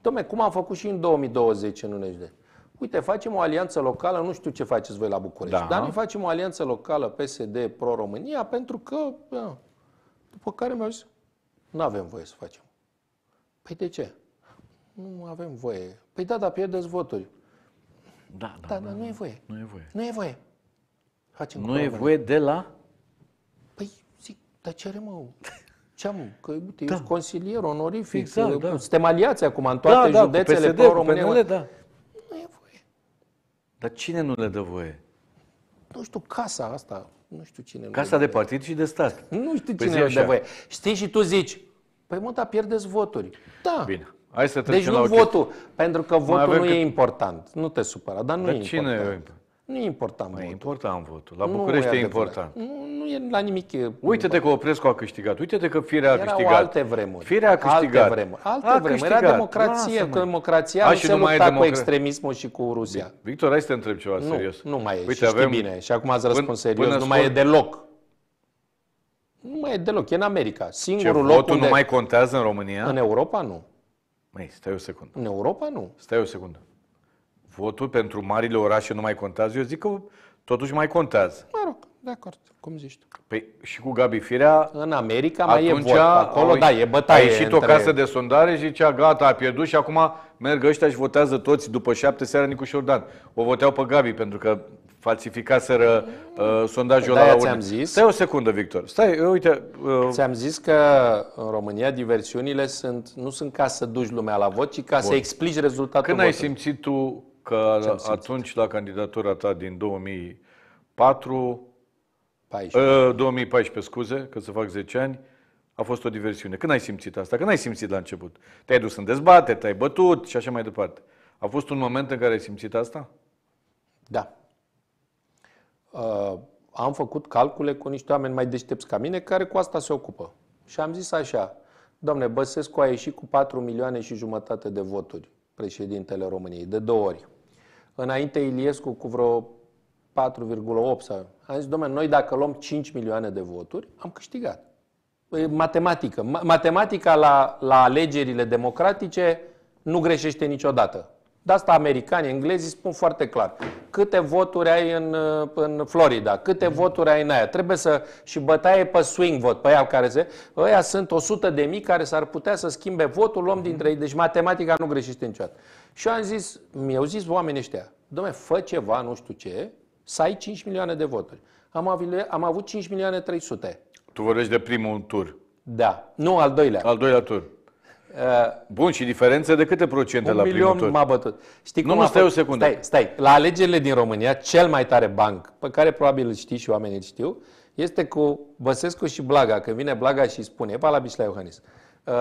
domne, cum am făcut și în 2020 în UNEJD. Uite, facem o alianță locală, nu știu ce faceți voi la București,
Da.
dar noi facem o alianță locală PSD Pro-România pentru că, da, după care mi-au zis, nu avem voie să facem. Păi de ce? Nu avem voie. Păi da, dar pierdeți voturi.
Da,
Da, dar nu e voie.
Nu e voie.
Nu e voie. Facem
Nu
cu
e
România.
voie de la...
Păi zic, dar ce are mă? Ce am? Că uite, eu sunt consilier onorific,
Exact,
că
da.
suntem aliați acum în toate
da, da,
județele
cu PSD, cu
pro-România.
PNL, da.
Nu e voie.
Dar cine nu le dă voie?
Nu știu, casa asta, nu știu cine. nu
Casa
le
de partid și de stat.
dă. Nu știu
Păi
cine
zi
nu
așa.
dă voie. Știi și tu zici, păi mă, dar pierdeți voturi. Da.
Bine. Hai să
Deci
trecem la
nu
o chestie.
votul, pentru că votul
avem
nu
cât-
e important. Nu te supăra, dar nu
Dar
e
cine
important.
e?
Nu e important
E
votul.
important votul. La
Nu
București e
adevărat.
important.
Nu, nu e la nimic. E
Uite-te că Oprescu a câștigat. Uite-te că Firea a
Erau
câștigat.
alte vremuri.
Firea a câștigat.
Alte vremuri. Alte
A
vremuri.
câștigat.
Era democrație.
Lasă-mă.
Că democrația
A,
nu
și
se
nu mai e
lupta cu
democra-
extremismul și cu Rusia.
Victor, hai să te întreb ceva
Nu,
serios.
nu mai e.
Uite,
și știi
avem...
bine. Și acum ați răspuns
Până-
serios.
până
nu mai e
scurt-
deloc. Nu mai e deloc. E în America.
Ce,
Singurul loc
votul
unde...
nu mai contează în România?
În Europa nu.
Măi, stai o secundă.
În Europa nu.
Stai o secundă. Votul pentru marile orașe nu mai contează? Eu zic că totuși mai contează.
Mă rog, de acord, cum zici tu.
Păi și cu Gabi Firea,
În America mai e
atunci
vot. Acolo,
au-
da, e bătaie
A ieșit
între...
o casă de sondare și zicea, gata, a pierdut și acum merg ăștia și votează toți după șapte seara Nicu Șordan. O voteau pe Gabi pentru că falsificaseră uh, sondajul
De-aia
ăla la
ți-am
urne.
zis.
Stai o secundă, Victor. Stai, uite, uh,
Ți-am zis că în România diversiunile sunt, nu sunt ca să duci lumea la vot, ci ca să explici rezultatul
când ai
votului.
simțit tu că atunci la candidatura ta din 2004
14.
Uh, 2014, scuze, că să fac 10 ani, a fost o diversiune. Când ai simțit asta? Când ai simțit la început? Te-ai dus în dezbatere, te-ai bătut și așa mai departe. A fost un moment în care ai simțit asta?
Da. Uh, am făcut calcule cu niște oameni mai deștepți ca mine care cu asta se ocupă. Și am zis așa, domne, Băsescu a ieșit cu 4 milioane și jumătate de voturi, președintele României, de două ori. Înainte Iliescu cu vreo 4,8 sau... Am zis, domne, noi dacă luăm 5 milioane de voturi, am câștigat. E matematică. Ma- Matematica la, la alegerile democratice nu greșește niciodată. De asta americanii, englezii spun foarte clar. Câte voturi ai în, uh, în Florida, câte voturi ai în aia. Trebuie să... Și bătaie pe swing vot, pe aia care se... Ăia sunt 100 de mii care s-ar putea să schimbe votul, luăm dintre ei. Deci matematica nu greșește niciodată. Și eu am zis, mi-au zis oamenii ăștia, domne, fă ceva, nu știu ce, să ai 5 milioane de voturi. Am, avut, am avut 5 milioane 300.
Tu vorbești de primul tur,
Da. Nu, al doilea.
al doilea tur. Bun, și diferențe de câte procente
Un
la primul
milion
tur?
m-a bătut. Știi
Nu,
cum
nu,
a
stai o
fost?
secundă.
Stai, stai. La alegerile din România, cel mai tare banc, pe care probabil îl știi și oamenii îl știu, este cu Băsescu și Blaga. Când vine Blaga și spune, e pe la Bișla Iohannis, uh,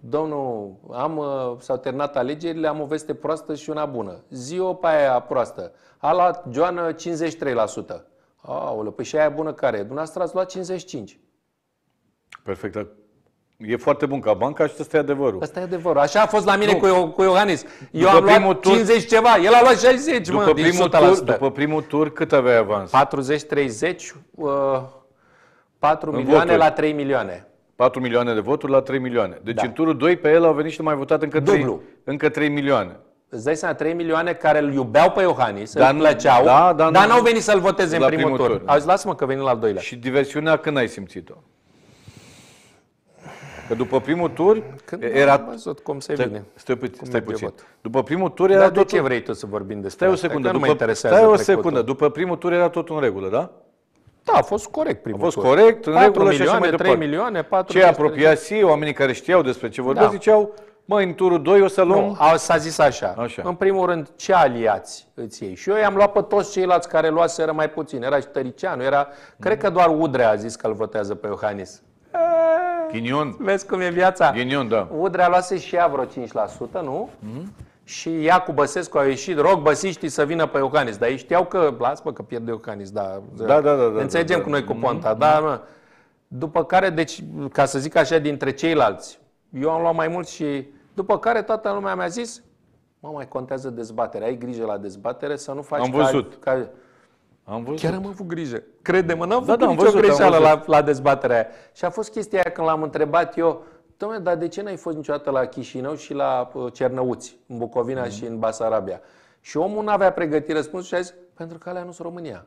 domnul, am, uh, s-au terminat alegerile, am o veste proastă și una bună. Zi-o pe aia proastă. A luat Joană 53%. Aoleu, păi și aia bună care e? Dumneavoastră ați luat 55.
Perfect. E foarte bun ca banca și ăsta e adevărul.
Asta e adevărul. Așa a fost la mine
Nu.
cu, Io- cu Iohannis. Eu
După
am luat
primul tur-
50 ceva, el a luat 60, mă,
După
din
primul,
100%.
tur, după primul tur, cât aveai avans?
40-30, uh, 4
În
milioane
voturi.
la 3 milioane.
4 milioane de voturi la 3 milioane. Deci
Da.
în turul 2 pe el au venit și nu mai votat încă 3,
Dublu.
încă 3 milioane.
Îți dai seama, 3 milioane care îl iubeau pe Iohannis,
Dar
îl
nu-
plăceau,
da, dar
dar
nu-
n-au venit să-l voteze în
la
primul,
primul
tur.
tur.
Auzi, lasă-mă că veni la al doilea.
Și diversiunea când ai simțit-o? Că după primul tur
Când
era...
am văzut cum se
Stai,
vine.
stai, puțin, stai
merge
puțin.
votul.
După primul tur era
Dar de
totul...
ce vrei tu să vorbim despre
Stai o
asta?
secundă.
Că nu mă
După...
interesează
Stai o
trecutul.
secundă. După primul tur era totul în regulă, da?
Da, a fost corect primul
A fost
tur.
corect, în
4
regulă și așa
milioane,
mai
3
departe.
milioane, 4
Cei apropiați, oamenii care știau despre ce vorbesc,
Da.
ziceau, măi, în turul 2 o să luăm...
Nu, a, s-a zis așa.
Așa.
În primul rând, ce aliați îți iei? Și eu i-am luat pe toți ceilalți care luaseră mai puțin. Era și Ștăricianu, era... Cred că doar Udrea a zis că îl votează pe Iohannis.
Ghinion.
Vezi cum e viața?
Ghinion, da.
Udrea luase și ea vreo 5%, nu? Și ea cu Băsescu au ieșit, rog băsiștii să vină pe Iohannis. Dar ei știau că, lasă că pierde Iohannis, da.
Da, da, da, da,
Ne înțelegem
da,
cu noi cu Ponta, da, mă. După care, deci, ca să zic așa, dintre ceilalți, eu am luat mai mult și după care toată lumea mi-a zis, mă, mai contează dezbaterea, ai grijă la dezbatere să nu faci
Am
ca-
văzut.
Ca,
Am văzut.
Chiar am avut grijă. Crede-mă, n-am
Da,
făcut
da, am
nicio
văzut, am
greșeală
văzut.
la, la dezbaterea aia. Și a fost chestia aia când l-am întrebat eu, domnule, dar de ce n-ai fost niciodată la Chișinău și la uh, Cernăuți, în Bucovina
Mhm.
și în Basarabia? Și omul nu avea pregătit răspunsul și a zis, pentru că alea nu sunt România.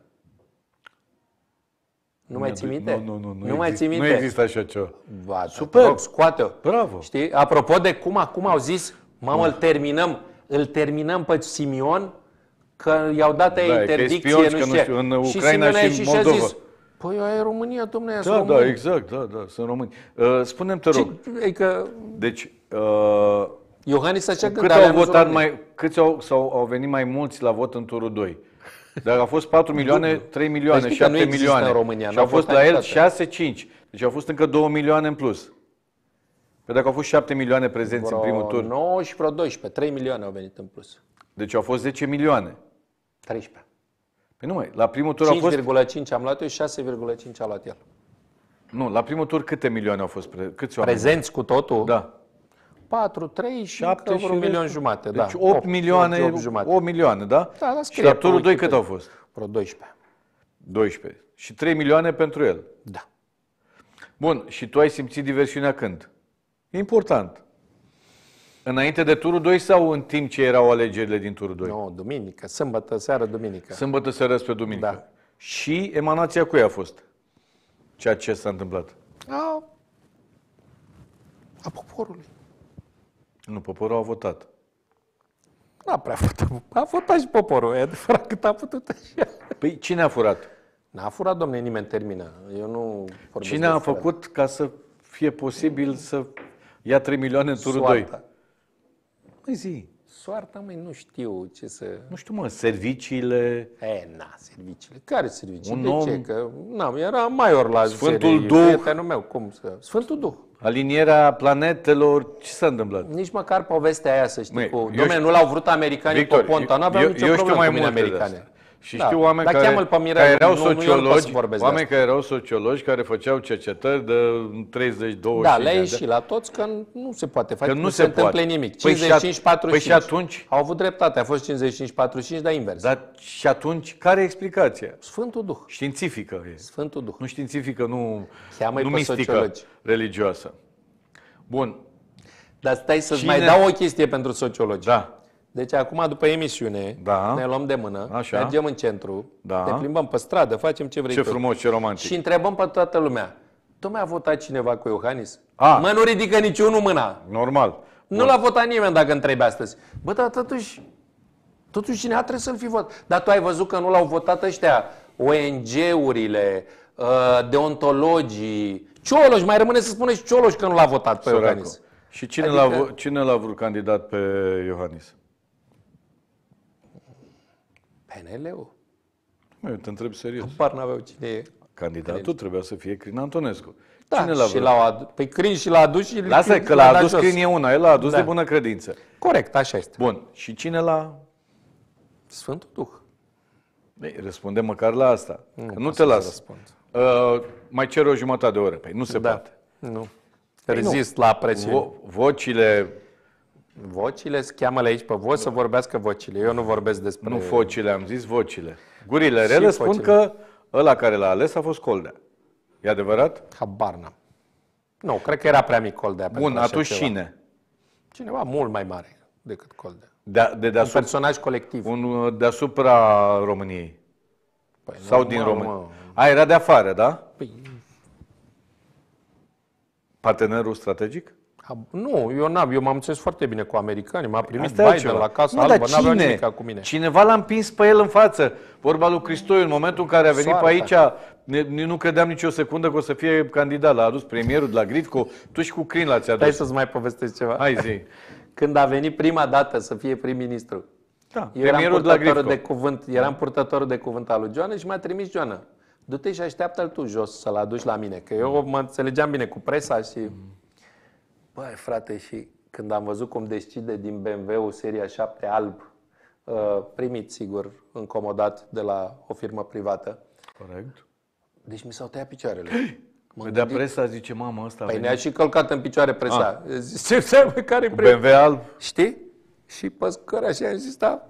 Nu mai ții minte?
Nu, nu, nu. Nu,
nu mai
exist-
ții minte?
Nu există așa ceva.
Ba,
Super.
Te rog, scoate-o.
Bravo.
Știi? Apropo de cum acum au zis, mamă, îl terminăm, îl terminăm pe Simion, că i-au dat aia
Da, că e
interdicție,
spion și
nu
că
știu
nu
ce.
știu, în
și
Ucraina
Simion a
și în
ieșit și a
Moldova.
zis, păi aia e România, domnule,
Da, da, exact, da, da, sunt români. Uh, spune-mi, te rog,
Adică
deci, uh,
Iohannis așa
cât
gândea,
au
alea nu sunt
votat
români.
mai, câți au, sau au venit mai mulți la vot în turul 2? Dacă au fost 4 milioane, 3 milioane,
Păi știi că nu
7
există
milioane.
în România,
și
n-au
au fost
votat
la el
niciodată.
6, 5. Deci au fost încă 2 milioane în plus. Păi dacă au fost 7 milioane prezenți în primul
Vreo
tur,
9 și vreo 12, 3 milioane au venit în plus.
deci au fost 10 milioane.
13.
Păi nu mai, la primul tur au fost...
5,5 am luat eu și 6,5 a luat el.
Nu, la primul tur câte milioane au fost? Pre... Câți oameni?
Prezenți cu totul?
Da.
4, 3 și
7
încă vreo un milion
restul.
jumate.
Deci
da.
8 milioane,
8 jumate.
8 milioane, da?
Da, da,
și
scrie
la
pe
turul 2 cât
Wikipedia.
au fost?
Vreo 12.
12. Și 3 milioane pentru el.
Da.
Bun, și tu ai simțit diversiunea când? E important. Înainte de turul 2 sau în timp ce erau alegerile din turul 2?
Nu, duminică, sâmbătă, seară, duminică.
Sâmbătă seara spre duminică.
Da.
Și emanația cui a fost? Ceea ce s-a întâmplat.
A, a poporului.
Nu, poporul a votat.
N-a prea votat. A votat și poporul, e adevărat cât a putut așa.
Păi cine a furat?
N-a furat, domne, nimeni termină. Eu nu vorbesc
Cine
de
a
furat.
făcut ca să fie posibil să ia 3 milioane în turul 2?
Soarta.
Măi zi,
Soarta, măi, nu știu ce să...
nu știu mă, serviciile,
E, na, serviciile. Care servicii?
Un
de
om-
ce? Că, na, era maior la
Sfântul
serie,
Duh.
Prietenul meu, cum să... Sfântul Duh.
alinierea planetelor, ce s-a întâmplat?
Nici măcar povestea aia, să știi,
Măi,
cu...
eu
Dom'le,
știu-
nu l-au vrut americanii
Victor,
pe Ponta, nu aveam
eu,
nicio
eu știu
problemă
mai
cu mine
multe de
americane.
Astea. Și
Da.
știu oameni
Dar
care,
cheamă-l pe Mirel,
care erau
nu- nu eu nu pot să
sociologi,
vorbesc de
oameni
asta.
care erau sociologi care făceau cercetări de 30 20
Da, le-a
de ani.
ieșit la toți că nu se poate face,
Că nu
nu
se
se întâmplă
poate.
nimic.
Păi și at-
55-45.
păi și atunci?
Au avut dreptate, a fost 55-45, dar invers.
Dar și atunci, care e explicația?
Sfântul Duh.
Științifică e.
Sfântul Duh.
Nu științifică, nu,
Cheamă-i
nu
pe
mistică,
sociologi.
religioasă. Bun,
Dar stai să-ți
Cine-
mai dau o chestie pentru sociologi.
da.
Deci acum, după emisiune,
Da.
ne luăm de mână,
Așa.
mergem în centru,
Da.
ne plimbăm pe stradă, facem ce vrei
Ce
tu.
frumos, ce romantic.
Și întrebăm pe toată lumea. Tocmai a votat cineva cu Iohannis?
A.
Mă, nu ridică niciunul mâna.
Normal.
Nu l-a votat nimeni dacă întrebi astăzi. Bă, dar totuși, totuși cineva trebuie să-l fi votat. Dar tu ai văzut că nu l-au votat ăștia, ONG-urile, uh, deontologii, Cioloș, mai rămâne să spună și Cioloș că nu l-a votat pe
Săracul.
Iohannis.
Și cine,
Adică-
l-a, v- cine l-a vrut candidat pe Iohannis?
PNL-ul.
Mă, eu te întreb serios.
Par n-aveau cine e.
Candidatul trebuia să fie Crin Antonescu.
Da,
cine l-a
și
vrut?
l-au adus. Păi Crin și l-a adus și
Lasă că
l-a
l-a
dat
adus
jos.
Crin e una, el l-a adus
Da.
de bună credință.
Corect, așa este.
Bun, și cine l-a...
Sfântul Duh.
Ei, răspunde măcar la asta. Nu, că nu
pot
te
să
las.
răspund.
Uh, mai cer o jumătate de oră. Păi nu se
Da.
poate.
Nu. Rezist la presiune.
Vo- vocile,
Vocile, cheamă-le aici pe voci să vorbească vocile. Eu nu vorbesc despre...
nu vocile, am zis vocile. Gurile
Și
rele spun
vocile.
că ăla care l-a ales a fost Coldea. E adevărat?
Habar n-am. Nu, cred că era prea mic Coldea.
Bun,
pentru așa
atunci
ceva.
cine?
Cineva mult mai mare decât Coldea.
De, de
Un
deasupra,
personaj colectiv.
un uh, deasupra României.
Păi,
Sau
nu,
din
mă,
România.
mă.
A, era de afară, da?
Păi,
Partenerul strategic?
Hab- nu, eu n-am, eu m-am înțeles foarte bine cu americanii, m-a primit
Asta e
Biden
altceva.
la Casa
Nu,
Albă,
dar
n-aveau
cine?
nimic cu mine.
Cineva l-a împins pe el în față. Vorba lui Cristoiu, în momentul în care a venit
Soarta.
pe aici, ne, ne- nu credeam nicio secundă că o să fie candidat. L-a adus premierul de la Grifco, tu și cu Crin l-ați
Stai
adus.
să-ți mai povestesc ceva.
Hai zi. *laughs*
Când a venit prima dată să fie prim-ministru,
Da,
eu eram
premierul de la
purtătorul
Grifco.
de cuvânt, eram purtătorul de cuvânt al lui Joana și m-a trimis Joana. Du-te și așteaptă-l tu jos să-l aduci la mine, că eu mă înțelegeam bine cu presa și... Băi, frate, și când am văzut cum descide din BMW-ul seria 7 alb, uh, primit, sigur, încomodat de la o firmă privată,
Corect.
deci mi s-au tăiat picioarele. Mă
Vedea
gândit-
presa, zice, mamă, ăsta a
Păi
venit
ne-a și călcat în picioare presa. *laughs* Zice, "Ce, care
cu
premiu?
BMW alb.
Știi? Și pe scări așa am zis, da,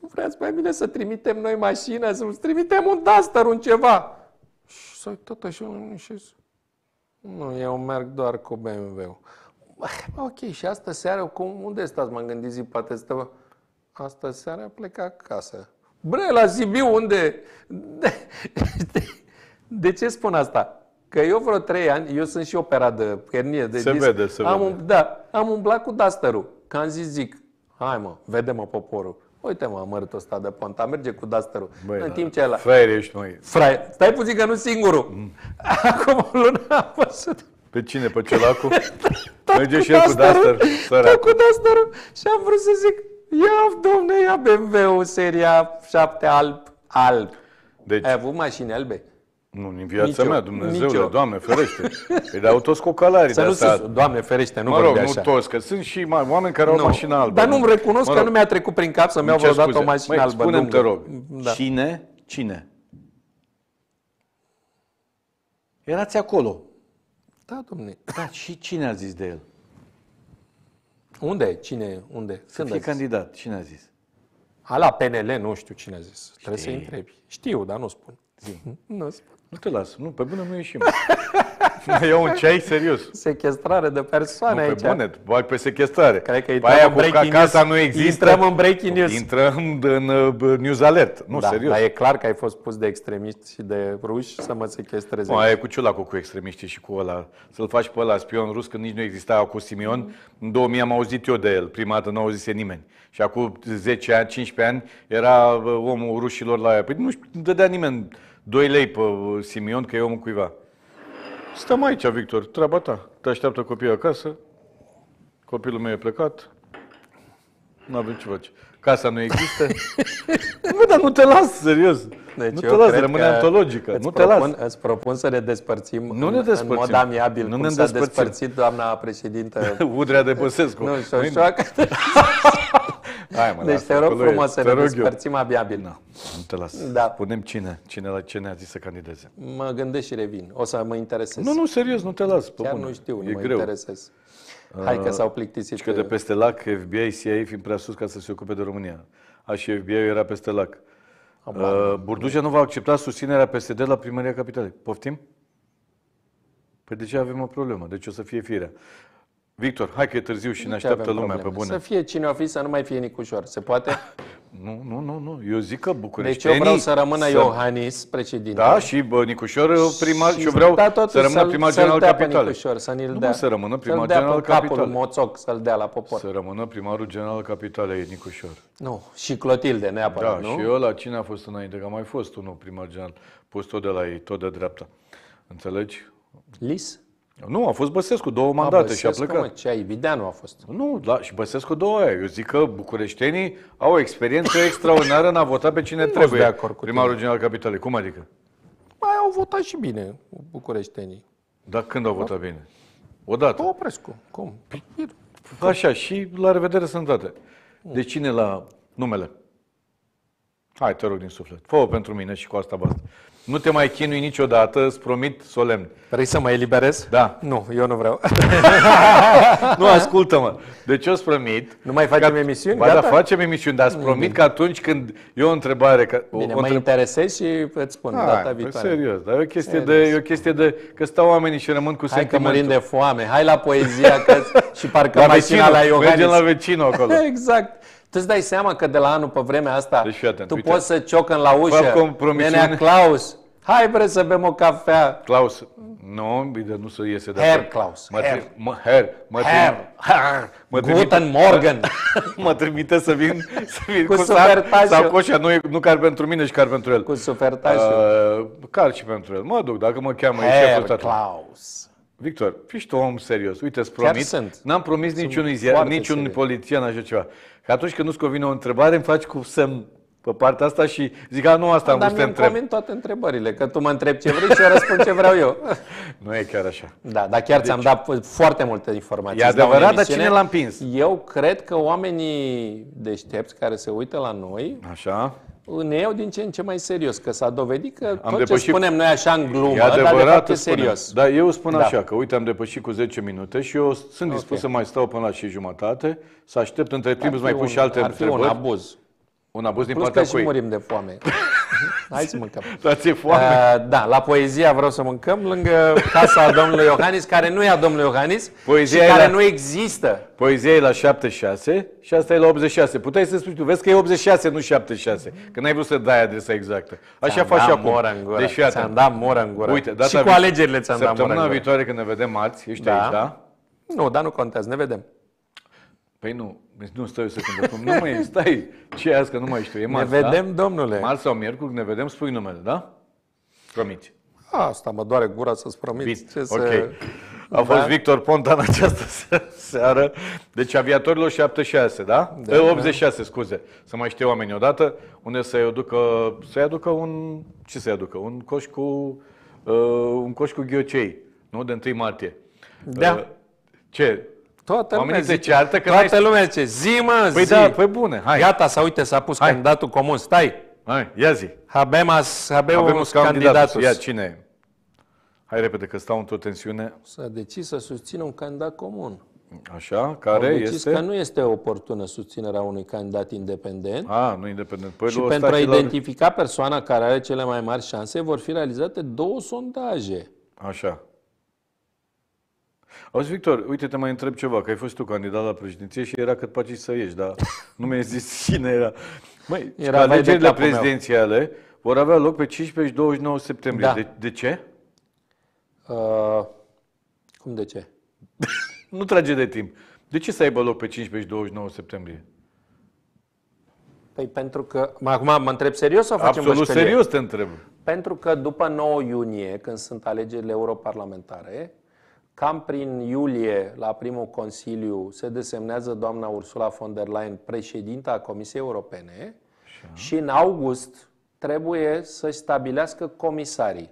nu vreați mai bine să trimitem noi mașină, să trimitem un Duster, un ceva. Și s-a uitat așa la mine și zis, nu, eu merg doar cu BMW-ul. Bă, Ok, și asta seara, cum, unde stați? M-am gândit, zi, poate stă, asta seara plec acasă. Bre, la Sibiu, unde? De, de, de ce spun asta? Că eu vreo trei ani, eu sunt și operat de hernie de
Se
disc.
vede, se
am
vede.
Um, da, am umblat cu Duster-ul. Că am zis, zic, hai mă, vede-mă poporul. Uite mă, amărâtul ăsta de ponta, merge cu Duster-ul.
Băi,
în
da,
timp ce ăla...
Fraier ești, măi.
Frai, stai puțin că nu singurul. *laughs* Acum o lună am văzut
Pe cine? Pe celacu? *laughs*
tot
Merge
cu
și el cu
Duster-ul,
Duster,
tot
săracul.
cu Duster-ul și am vrut să zic, ia, domne, ia BMW-ul seria 7 alb, alb.
Deci,
Ai avut mașini albe?
nu, în viața
Nicio,
mea, Dumnezeule,
nicio.
Doamne, ferește. Păi de autoscocalarii
Să
de
nu
asta.
se, Doamne ferește, nu
Mă
vorbi
rog, nu
așa.
toți, că sunt și mai, oameni care au
Nu.
mașină albă.
Dar nu-mi recunosc
Mă
că
rog,
nu mi-a trecut prin cap să-mi iau
îmi cer
vreodată o
scuze.
mașină
Măi,
albă.
Spune-mi, te
nu-
rog,
Da.
cine, cine? Erați acolo.
Da, domne.
Da, și cine a zis de el?
Unde? Cine? Unde?
Să
Când
fie
a zis?
candidat. Cine a zis?
A, la PNL nu știu cine a zis. Trebuie să
Știi.
întrebi. Știu, dar nu spun. *laughs* Nu spun.
Nu te las. Nu, pe bune nu ieșim. *laughs* *laughs* Eu un ceai serios.
Sechestrare de persoane
Nu,
aici.
pe bune, bag pe sechestrare.
Cred că
Pe
intrăm
aia
în
cu
breaking
ca casa
news.
nu există.
Intrăm în breaking news.
Intrăm în uh, News Alert. Nu,
da,
serios.
dar e clar că ai fost pus de extremiști și de ruși să mă sechestreze.
Nu, aia e cu ciulacul cu extremiștii și cu ăla. Să-l faci pe ăla spion rus, când nici nu exista cu Simion. În 2000 am auzit eu de el. Prima dată nu auzise nimeni. Și acum 10 ani, 15 ani, era uh, omul rușilor la aia. Păi nu știu, nu dădea nimeni 2 lei pe uh, Simion, că e omul cuiva. Stăm aici, Victor, treaba ta. Te așteaptă copiii acasă. Copilul meu e plecat. Nu avem ce face. Casa nu există. *laughs* nu, dar nu te las, serios.
Deci
nu te
eu
las,
cred
rămâne
că
antologică.
Îți
Nu te las.
propun, Îți propun să ne despărțim
Nu
în,
ne despărțim.
în mod amiabil,
Nu
cum
ne
s-a
despărțim.
despărțit doamna președintă. *laughs*
Udrea de Băsescu.
nu, Șoșoacă. *laughs*
Hai, mă,
Deci
lasă,
te rog
acolo e.
frumos să
Te
ne
rog eu.
despărțim amiabil.
Nu, nu te las.
Da.
Punem cine, cine, la cine a zis să candideze.
Mă gândesc și revin. O să mă interesez.
Nu, nu, serios, nu te las. Pe
Chiar
bune.
nu știu, nu
e
mă
greu.
interesez. Hai că s-au plictisit.
Și că de peste lac, FBI, CIA fiind prea sus ca să se ocupe de România. A, și FBI era peste lac. Uh, Burduja nu va accepta susținerea PSD la primăria capitalei. Poftim? Păi deja avem o problemă, deci o să fie firea. Victor, hai că e târziu și ne
Ce
așteaptă
avem
lumea
probleme?
pe bune.
Să fie cine o fi, să nu mai fie Nicușor. Se poate? *laughs*
Nu, nu, nu, nu. Eu zic că
Deci
Bucureștenii...
eu vreau să rămână
să-
Iohannis președinte.
Da, și bă, Nicușor primar, și eu vreau
da, totuși
să rămână
să-l-
primar
să-l
general
dea pe
capitalei.
Nicușor, să ni-l
Nu,
dea.
mă, să rămână primar
să-l dea
general
pe capul
capitalei.
moțoc, să-l dea la popor.
Să rămână primarul general capitalei, Nicușor.
Nu, și Clotilde
Da,
neapărat, nu?
și eu la cine a fost înainte? Că a mai fost unul primar general, pus tot de la ei, tot de dreapta. Înțelegi?
Lis?
Nu, a fost Băsescu, două mandate și a
Băsescu,
plecat.
Mă, ce ai, Videanu a fost.
Nu, da, și Băsescu două aia. Eu zic că bucureștenii au o experiență *laughs* extraordinară în a vota pe cine
sunt
trebuie.
de acord cu
Primarul general capitalei. Cum adică?
Mai au votat și bine bucureștenii.
Dar când au votat bine? Odată.
Oprescu, cum?
Așa, și la revedere sănătate. De cine la numele? Hai, te rog din suflet. Fă-o pentru mine și cu asta basta. Nu te mai chinui niciodată, îți promit solemn.
Vrei să mă eliberez?
Da.
Nu, eu nu vreau. *laughs*
Nu, ascultă-mă. Deci eu îți promit...
Nu mai facem emisiuni?
Ba da,
Gata?
facem emisiuni, dar îți promit că atunci când e o întrebare... Că, o,
Bine,
o
mă
întreb-
interesez și îți spun
Hai,
data
păi
viitoare.
serios, dar e o chestie, de, e o chestie de... Că stau oamenii și rămân cu
Hai că murim
sentimentul.
de foame. Hai la poezia că și parcă
La
mașina
vecinul,
la Iohannis.
mergem la vecinul acolo. *laughs*
exact. Tu îți dai seama că de la anul pe vremea asta
Deci fii atent,
tu
uite.
poți să ciocăn la ușă.
Fac compromisiune.
Nenea Claus, hai bre să bem o cafea.
Klaus, nu, bine, nu să iese de
Herr
acolo.
Klaus,
Mă,
Herr.
tri- mă, Herr, mă,
Herr.
trimite, Herr, mă trimite,
Guten Morgen. *laughs*
mă trimite să vin, să vin
Cu
cu, sac,
supertașul.
sacoșa, nu, e- nu car pentru mine și car pentru el.
Cu sufertașul.
Uh, car și pentru el. Mă duc, dacă mă cheamă, e
Herr
șeful statului.
Klaus.
Victor, fiți tu om serios. Uite, îți promit.
sunt.
N-am promis niciunui ziar,
foarte
niciun
serios.
polițian așa ceva. Că atunci când nu-ți convine o întrebare, îmi faci cu semn pe partea asta și zic, a, nu asta am
Dar
vrut să te
mi-am
întreb.
convin toate întrebările, că tu mă întrebi ce vrei și eu răspund ce vreau eu. *laughs*
Nu e chiar așa.
Da, dar chiar ți-am dat foarte multe informații.
Deci- E
Îți dau în
adevărat, dar
emisiune.
cine l-a împins?
Eu cred că oamenii deștepți care se uită la noi
Așa?
Ne iau din ce în ce mai serios, că s-a dovedit că tot ce
depășit-
spunem noi așa în glumă,
E
dar de
adevărat,
fapt e
îți spunem.
serios.
Dar eu spun
Da.
așa, că uite, am depășit cu 10 minute și eu sunt dispus să mai stau până la și jumătate, să aștept între timp, îți mai
Ar fi
pun și
un-
alte
Ar fi un
întrebări.
abuz.
Un abuz din
Plus că
partea
și
cui?
murim de foame. *laughs* Hai să mâncăm.
Dar ți-e foame?
Uh, da, la poezia vreau să mâncăm lângă casa domnului Iohannis, care nu e a domnului Iohannis
Poezia
și
e
care
la-
nu există.
Poezia e la 76 și asta e la 86. Puteai să spui tu, vezi că e 86, nu 76, că n-ai vrut să dai adresa exactă. Așa
Ți-am
faci și
dat
acum.
moră în gură.
Deci fii atent.
Ți-am dat moră în gură.
Uite, data
și cu
vi-
alegerile ți-am dat moră
Săptămâna
în gură.
viitoare când ne vedem marți, ești
Da.
aici, da?
Nu, dar nu contează, ne vedem.
Păi nu, nu stai o secundă. Cum nu mai stai. Ce e azi că nu mai știu? E
Ne
marți,
vedem,
da?
domnule.
Marți sau miercuri, ne vedem, spui numele, da? Promiți.
Asta mă doare gura să-ți promit.
Bine,
Ce
ok.
să...
A fost
Da.
Victor Ponta în această se- seară. Deci aviatorilor 76, da?
Da,
da 86, scuze. Să mai știe oamenii odată. Unde să-i aducă, să-i aducă un... Ce să-i aducă? Un coș cu... Uh, un coș cu ghiocei. Nu? De 1 martie.
Da.
Uh, ce?
Toată
Oamenii
lumea
se
zice,
ceartă că
Toată
n-ai-
lumea zice, zi mă,
Păi
zi.
da, păi bune, hai.
Gata, să uite, s-a pus
Hai.
candidatul comun. Stai,
Hai, ia zi.
habemas, habemus
Avem un candidat.
candidatus.
Ia, cine e? Hai repede, că stau într-o tensiune.
S-a decis să susțină un candidat comun.
Așa,
Au
care
decis
este?
că nu este oportună susținerea unui candidat independent
A, nu independent. Păi
și
lui
pentru a
Ostache la-
identifica persoana care are cele mai mari șanse, vor fi realizate două sondaje.
Așa. Auzi, Victor, uite, te mai întreb ceva, că ai fost tu candidat la președinție și era cât paci să ieși, dar *laughs* nu mi-ai zis cine era. Măi,
Era
că
vai de
alegerile
capul meu.
prezidențiale vor avea loc pe 15 și 29 septembrie.
Da.
De, de ce?
Uh, cum de ce? *laughs*
Nu trage de timp. De ce să aibă loc pe 15 și 29 septembrie?
Păi pentru că... Mă, Acum mă întreb serios sau facem
Absolut
bășcălie?
serios te întreb.
Pentru că după 9 iunie, când sunt alegerile europarlamentare, cam prin iulie, la primul Consiliu, se desemnează doamna Ursula von der Leyen președinta Comisiei Europene și în august trebuie să-și stabilească comisarii.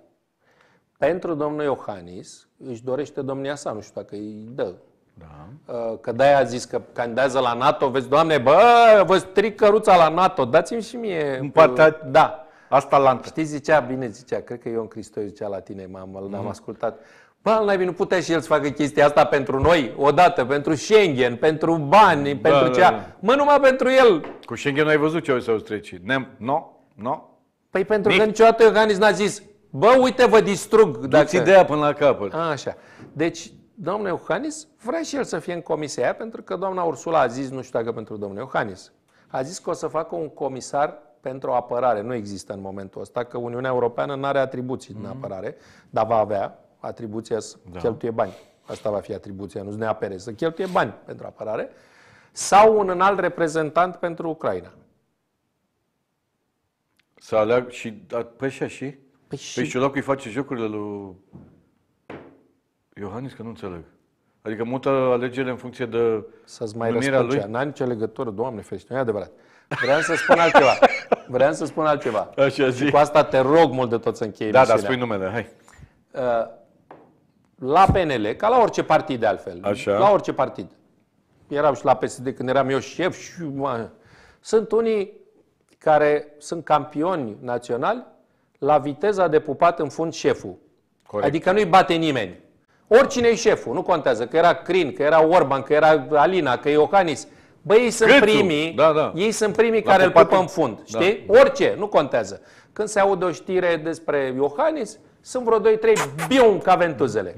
Pentru domnul Iohannis, își dorește domnia sa, nu știu dacă îi dă.
Da.
Uh, Că de-aia a zis că candidează la NATO, vezi, doamne, bă, vă stric căruța la NATO, dați-mi și mie...
În partea-
Da.
Asta lantă.
Știi, zicea, bine zicea, cred că Ion Cristoiu zicea la tine, m-am,
Mhm.
l-am ascultat. Bă, al naibii, nu putea și el să facă chestia asta pentru noi, odată, pentru Schengen, pentru bani, pentru
da,
cea.
da.
Mă, numai pentru el.
Cu Schengen ai văzut ce o să o treci. Nem, no, no.
Păi pentru
Nic.
că niciodată Iohannis n-a zis, bă, uite, vă distrug.
Dați ideea până la capăt.
A, Așa. Deci, domnul Iohannis vrea și el să fie în comisia aia, pentru că doamna Ursula a zis, nu știu dacă pentru domnul Iohannis, a zis că o să facă un comisar pentru apărare. Nu există în momentul ăsta, că Uniunea Europeană nu are atribuții
Mhm.
în apărare, dar va avea atribuția să da. cheltuie bani. Asta va fi atribuția, nu să ne apere, să cheltuie bani pentru apărare. Sau un înalt reprezentant pentru Ucraina.
Să aleagă și... Da, păi așa și?
Păi
Păi
și
și locul îi face jocurile lui Iohannis, că nu înțeleg. Adică mută alegerile în funcție de
să-ți mai
numirea
răspund
lui?
cea. N-are nicio legătură, Doamne ferește, nu e adevărat. Vreau să spun altceva. Vreau să spun altceva.
Așa,
și
zi.
cu asta te rog mult de tot să închei
Da, da,
emisiunea.
spui numele, hai.
Uh, la PNL, ca la orice partid de altfel,
Așa.
la orice partid, eram și la PSD când eram eu șef și mă, sunt unii care sunt campioni naționali la viteza de pupat în fund șeful.
Corect.
Adică nu-i bate nimeni. Oricine e șeful, nu contează, că era Crin, că era Orban, că era Alina, că e Iohannis. Bă, ei sunt
Câțu,
primii,
da, da.
ei sunt primii
La
care îl
pupatul-
pupă în fund, știi? Orice, nu contează. Când se aude o știre despre Iohannis, sunt vreo 2-3 bium ca ventuzele.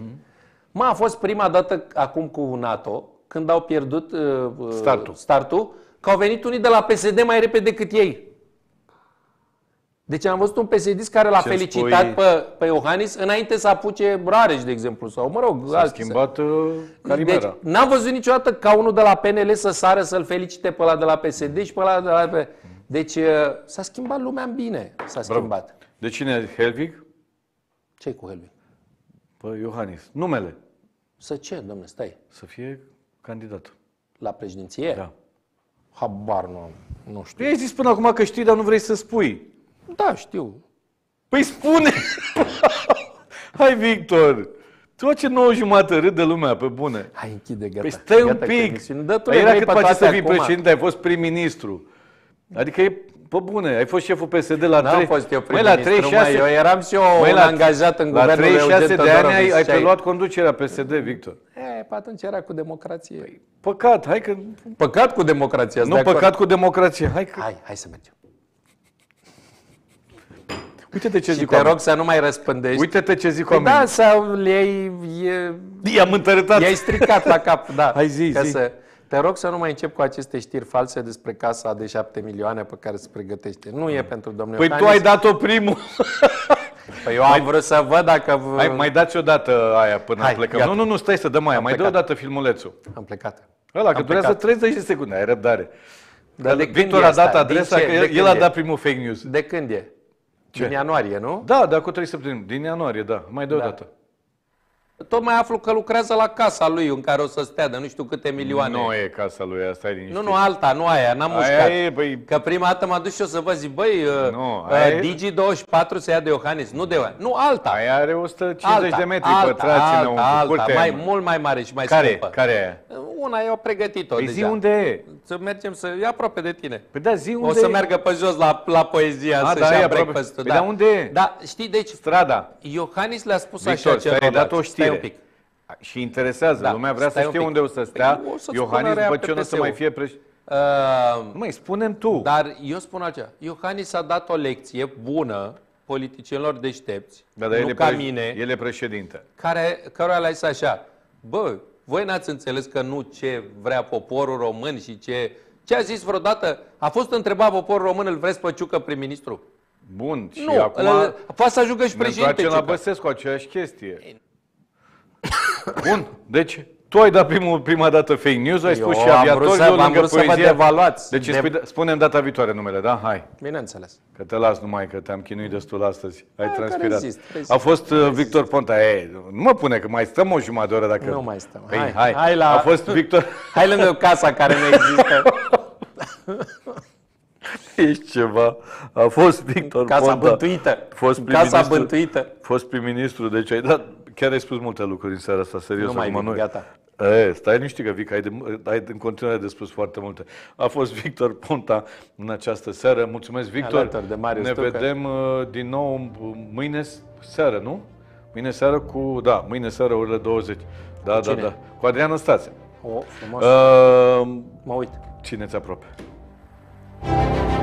Mă, a fost prima dată acum cu NATO, când au pierdut uh, uh,
Startul.
startul, că au venit unii de la PSD mai repede decât ei. Deci am văzut un psd care l-a
Ce-mi
felicitat
spui?
pe, pe Iohannis înainte să apuce Rareș, de exemplu, sau mă rog,
S-a
alții.
schimbat uh, carimera.
Deci, n-am văzut niciodată ca unul de la PNL să sară să-l felicite pe ăla de la PSD și pe ăla de la... Deci uh, s-a schimbat lumea în bine, s-a schimbat.
De cine e Helvig?
Ce cu Helvig?
Păi Iohannis. Numele.
Să ce, domnule, stai?
Să fie candidat.
La președinție?
Da.
Habar nu am, nu
Tu
știu.
ai zis până acum că știi, dar nu vrei să spui.
Da, știu.
Păi spune! *laughs* Hai, Victor! Tu ce nouă jumătate râde lumea, pe bune.
Hai, închide, gata.
Păi stai un
Gata cu
pic.
emisiunea. Dă tu
Păi
le
era
vrei
cât
pe
face să
toate
fii
acum.
președinte, ai fost prim-ministru. Adică e, pe bune, ai fost șeful PSD la
N-am
3...
fost eu
Măi, la
prim-ministru,
36...
mă, eu eram și eu
Măi,
un angajat în
la
guvernul
36
Eugen
de ani ai,
Todorovici
ai
și ai-
preluat conducerea PSD, Victor.
E, pe atunci era cu democrație.
Păcat, hai că...
Păcat cu democrația.
Nu, păcat cu democrație. Hai că...
Hai, hai să mergem.
Uite-te ce
Și
zic
te rog să nu mai răspândești.
Uite-te ce zic
Păi
oamenii.
da, sau le-ai, e,
I-am întărătat.
i-ai stricat la cap. Da.
Hai, zi,
Ca
zi.
Să, te rog să nu mai încep cu aceste știri false despre casa de șapte milioane pe care se pregătește. Nu e pentru domnul
Păi tu
Iohannis.
ai dat-o primul. *laughs*
Păi eu am vrut să văd dacă... v-
Hai, mai dați o dată aia până
Hai,
plecăm.
gata.
Nu, nu, nu, stai să dăm aia. Mai dă o
plecat.
dată filmulețul.
Am plecat.
Ăla, că
Am
durează
plecat.
30 de secunde. Ai răbdare.
Dar de când
Victor
e
a
asta?
dat
Din
adresa,
ce?
că
De
el,
când
el a
e?
dat primul fake news.
De când e?
Ce?
Din ianuarie, nu?
Da, de acum 3 săptămâni. Din ianuarie, da. Mai dă o
Da.
dată.
Tot mai aflu că lucrează la casa lui în care o să stea de nu știu câte milioane.
Nu e casa lui asta, ai liniștit.
Nu, nu, alta, nu aia, n-am
Aia
mușcat.
e, băi,
Că prima dată m-a dus și eu să vă zic, băi,
Nu,
uh,
aia
uh,
e-
Digi24 se ia de Iohannis, nu de Iohannis. Nu, alta.
aia are 150
alta,
de metri
alta,
pătrați
alta,
înăuntru.
alta,
Curtea
mai,
e-
mult mai mare și mai
Care?
scumpă.
Care e aia?
Una eu pregătit-o
Păi
deja.
zi unde e.
Să mergem să... E aproape de tine.
Păi da, zi unde
o să
e.
meargă pe jos la, la poezia,
A,
să-și
da, e
ia
aproape.
breakfast-ul.
Păi, dar unde e?
Da, știi, deci
Strada.
Iohannis le-a spus
Victor,
așa
ți-ai
celorlalți.
dat o
Stai un
știre.
pic.
Și interesează.
Da,
Lumea vrea să
stai un
știe
pic.
unde o să stea
Păi, o să-ți
Iohannis
spună
după
rea
ce nu o să
PPS-ul.
mai fie președinte.
Uh,
Nu mai spunem tu.
Dar eu spun altceva. Iohannis a dat o lecție bună politicienilor deștepți,
Da, dar
nu
el e
ca
preș-
mine,
El e președinte.
care, cărora le-a zis așa, Bă, voi n-ați înțeles că nu ce vrea poporul român și ce... Ce a zis vreodată? A fost întrebat poporul român, îl vreți pe Ciucă prim-ministru?
Bun, și
Nu,
acum
îl- poate să ajungă și
ne
președinte
întoarcem la
Ciucă.
Băsescu, aceeași chestie. Bun, deci tu ai dat primul, prima dată fake news, ai spus
Eu
și
am
aviator,
vrut să-
eu
v-am
lângă
vrut să vă
poezie.
devaluați.
Deci
De-
spui, spune data viitoare numele, da? Hai.
Bineînțeles.
Că te las numai că te-am chinuit destul astăzi. Ai
că
transpirat.
rezist, rezist.
A fost uh, Victor Ponta. E, nu mă pune că mai stăm o jumătate de oră dacă...
Nu mai stăm.
Păi,
Hai,
hai.
hai la-
A fost Victor...
Hai lângă casa care nu există. *laughs* *laughs*
Ești ceva. A fost Victor
Casa
Ponta.
bântuită.
Fost
Casa
prim-ministru.
bântuită.
Fost prim-ministru, deci ai dat... Chiar ai spus multe lucruri în seara asta, serios.
Nu mai
acum
vin,
noi.
gata.
E, stai liniștit că Vic, ai, de, ai în continuare de spus foarte multe. A fost Victor Ponta în această seară. Mulțumesc, Victor.
Alături de Marius
ne
Tucă.
vedem uh, din nou uh, mâine seară, nu? Mâine seară cu... Da, mâine seară, orele 20. Da, da,
cine?
da. Cu Adrian Stase.
O, frumos.
Uh,
Mă uit.
cine ți aproape? Thank you